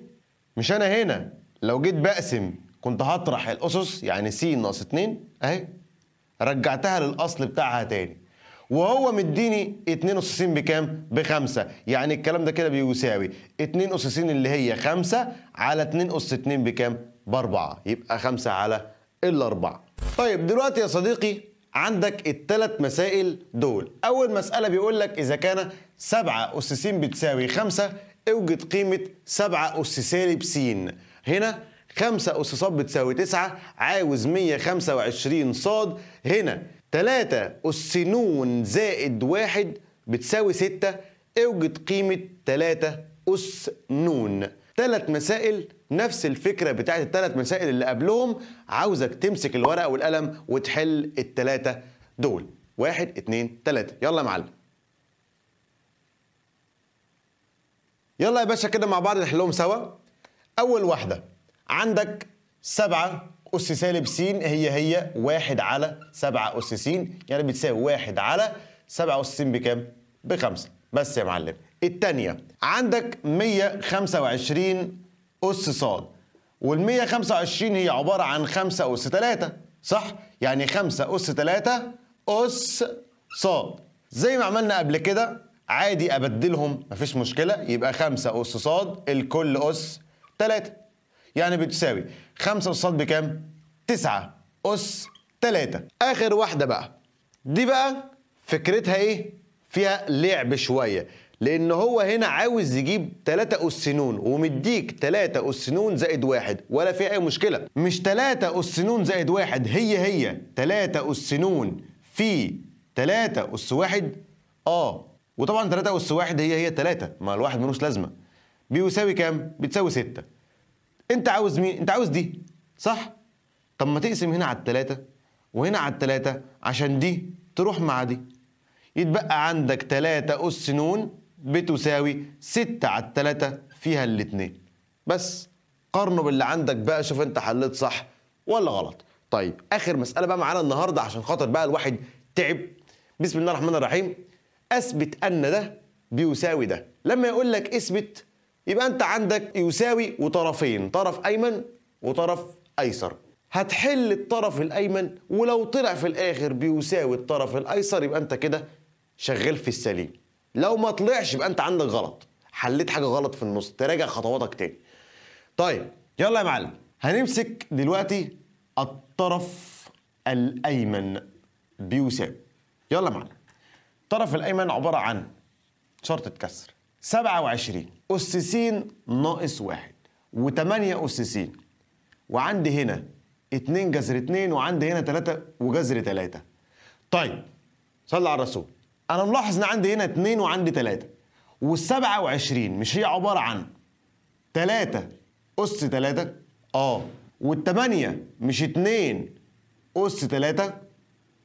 مش أنا هنا. لو جيت بقسم كنت هطرح الأسس يعني س ناقص 2 أهي. رجعتها للأصل بتاعها تاني. وهو مديني 2 اس س بكام؟ بخمسة. يعني الكلام ده كده بيساوي 2 اس س اللي هي 5 على 2 أس 2 بكام؟ بأربعة يبقى 5 على الأربعة. طيب دلوقتي يا صديقي عندك الثلاث مسائل دول. أول مسألة بيقول لك إذا كان 7 أس س بتساوي 5 أوجد قيمة 7 أس سالب س هنا 5 أس ص بتساوي 9 عاوز 125 صاد. هنا 3 أس ن زائد 1 بتساوي 6 أوجد قيمة 3 أس ن ثلاث مسائل نفس الفكرة بتاعت الثلاث مسائل اللي قبلهم. عاوزك تمسك الورقة والقلم وتحل الثلاثة دول. واحد اتنين تلاتة. يلا يا معلم. يلا يا باشا كده مع بعض نحلهم سوا. أول واحدة عندك سبعة أس سالب س هي هي واحد على سبعة أس س يعني بتساوي واحد على سبعة أس س بكام؟ بخمسة. بس يا معلم. التانية عندك 125 أس ص وال 125 هي عبارة عن 5 أس 3 صح؟ يعني 5 أس 3 أس ص زي ما عملنا قبل كده عادي أبدلهم مفيش مشكلة يبقى 5 أس ص الكل أس 3 يعني بتساوي 5 أس ص بكام؟ 9 أس 3 آخر واحدة بقى دي بقى فكرتها إيه؟ فيها لعب شوية لأن هو هنا عاوز يجيب 3 أس ن ومديك 3 أس ن زائد واحد ولا فيها أي مشكلة. مش 3 أس ن زائد واحد هي هي. 3 أس ن في 3 أس واحد آه. وطبعا 3 أس واحد هي هي 3 ما الواحد ملوش لازمة. بيساوي كام؟ بتساوي 6 أنت عاوز مين؟ أنت عاوز دي صح؟ طب ما تقسم هنا على التلاتة وهنا على التلاتة عشان دي تروح مع دي. يتبقى عندك تلاتة أس نون بتساوي ستة على التلاتة فيها الاتنين. بس قارنه باللي عندك بقى شوف انت حليت صح ولا غلط. طيب آخر مسألة بقى معانا النهاردة عشان خاطر بقى الواحد تعب. بسم الله الرحمن الرحيم. أثبت أن ده بيساوي ده. لما يقول لك أثبت يبقى أنت عندك يساوي وطرفين طرف أيمن وطرف أيسر. هتحل الطرف الأيمن ولو طلع في الآخر بيساوي الطرف الأيسر يبقى أنت كده شغال في السليم. لو ما طلعش يبقى انت عندك غلط. حليت حاجة غلط في النص تراجع خطواتك تاني. طيب يلا يا معلم. هنمسك دلوقتي الطرف الأيمن بيساوي يلا يا معلم. الطرف الأيمن عبارة عن شرطة كسر 27 أس س ناقص واحد. و8 أس س وعندي هنا 2 جذر 2 وعندي هنا 3 وجذر 3 طيب صلى على الرسول. أنا ملاحظ إن عندي هنا 2 وعندي 3 وال27 مش هي عبارة عن 3 أس 3 آه. والثمانية مش 2 أس 3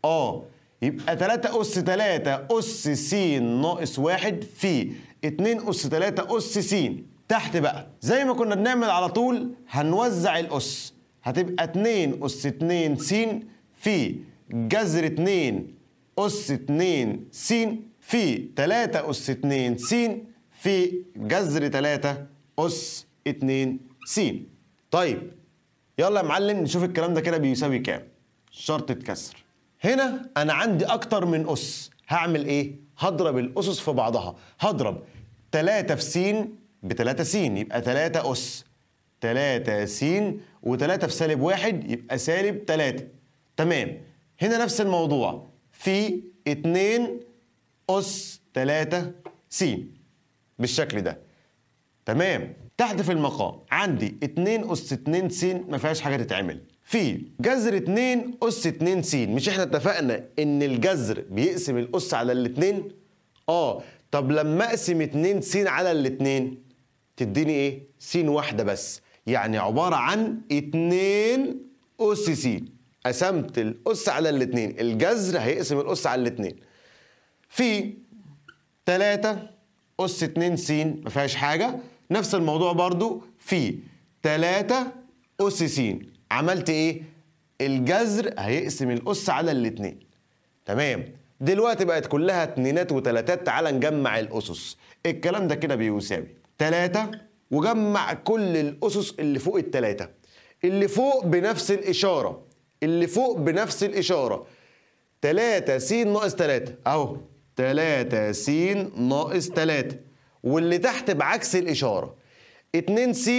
آه. يبقى 3 أس 3 أس س ناقص واحد في. 2 أس 3 أس س تحت بقى. زي ما كنا بنعمل على طول هنوزع الأس. هتبقى 2 أس 2 س في. جذر 2 أس 2 س في 3 أس 2 س في جذر 3 أس 2 س طيب يلا يا معلم نشوف الكلام ده كده بيساوي كام؟ شرطة كسر هنا أنا عندي أكتر من أس. هعمل إيه؟ هضرب الأسس في بعضها. هضرب 3 في س ب 3 س يبقى 3 أس. 3 س و3 في سالب واحد يبقى سالب 3 تمام. هنا نفس الموضوع. في 2 أس 3 س بالشكل ده. تمام. تحت في المقام عندي 2 أس 2 س ما فيهاش حاجة تتعمل. في جذر 2 أس 2 س مش إحنا اتفقنا إن الجذر بيقسم الأس على الاثنين آه. طب لما أقسم 2 س على الاثنين تديني إيه؟ س واحدة بس. يعني عبارة عن 2 أس س. قسمت الاس على الاثنين الجذر هيقسم الاس على الاثنين في 3 اس 2 س ما فيهاش حاجة. نفس الموضوع برضو. في 3 اس س عملت إيه؟ الجذر هيقسم الاس على الاثنين تمام؟ دلوقتي بقت كلها اتنينات وتلاتات. تعال نجمع الأسس. الكلام ده كده بيساوي تلاتة وجمع كل الأسس اللي فوق التلاتة. اللي فوق بنفس الإشارة. اللي فوق بنفس الإشارة. 3 س ناقص 3 أهو. 3 س ناقص 3 واللي تحت بعكس الإشارة. 2 س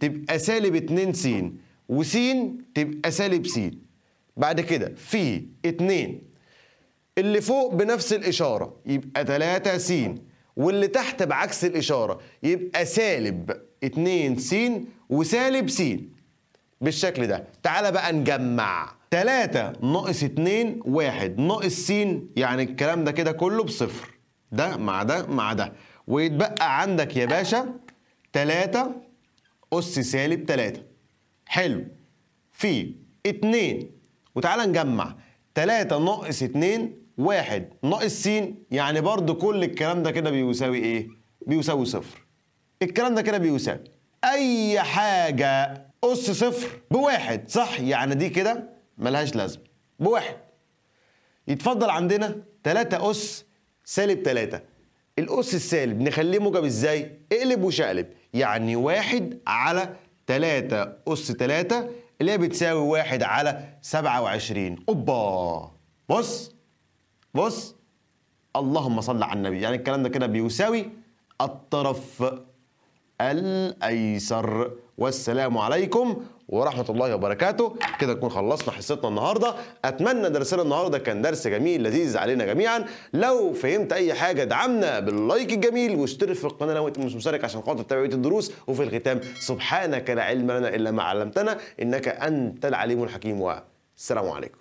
تبقى سالب 2 س وس تبقى سالب س بعد كده في 2 اللي فوق بنفس الإشارة يبقى 3 س واللي تحت بعكس الإشارة يبقى سالب 2 س وسالب س بالشكل ده. تعالى بقى نجمع. 3 ناقص 2 1 ناقص س يعني الكلام ده كده كله بصفر. ده مع ده مع ده. ويتبقى عندك يا باشا 3 أس سالب 3 حلو. في 2 وتعالى نجمع. 3 ناقص 2 1 ناقص س يعني برضو كل الكلام ده كده بيساوي إيه؟ بيساوي صفر. الكلام ده كده بيساوي. أي حاجة أس صفر بواحد صح؟ يعني دي كده ملهاش لازمة. بواحد. يتفضل عندنا 3 أس سالب 3 الأس السالب نخليه موجب إزاي؟ اقلب وشقلب. يعني واحد على 3 أس 3 اللي هي بتساوي واحد على 27 أوبا! بص بص. اللهم صل على النبي. يعني الكلام ده كده بيساوي الطرف الأيسر. والسلام عليكم ورحمة الله وبركاته. كده نكون خلصنا حصتنا النهارده. أتمنى درسنا النهارده كان درس جميل لذيذ علينا جميعا. لو فهمت أي حاجة ادعمنا باللايك الجميل واشترك في القناة لو أنت مش مشترك عشان خاطر تتابع الدروس. وفي الختام سبحانك لا علم لنا إلا ما علمتنا. إنك أنت العليم الحكيم والسلام عليكم.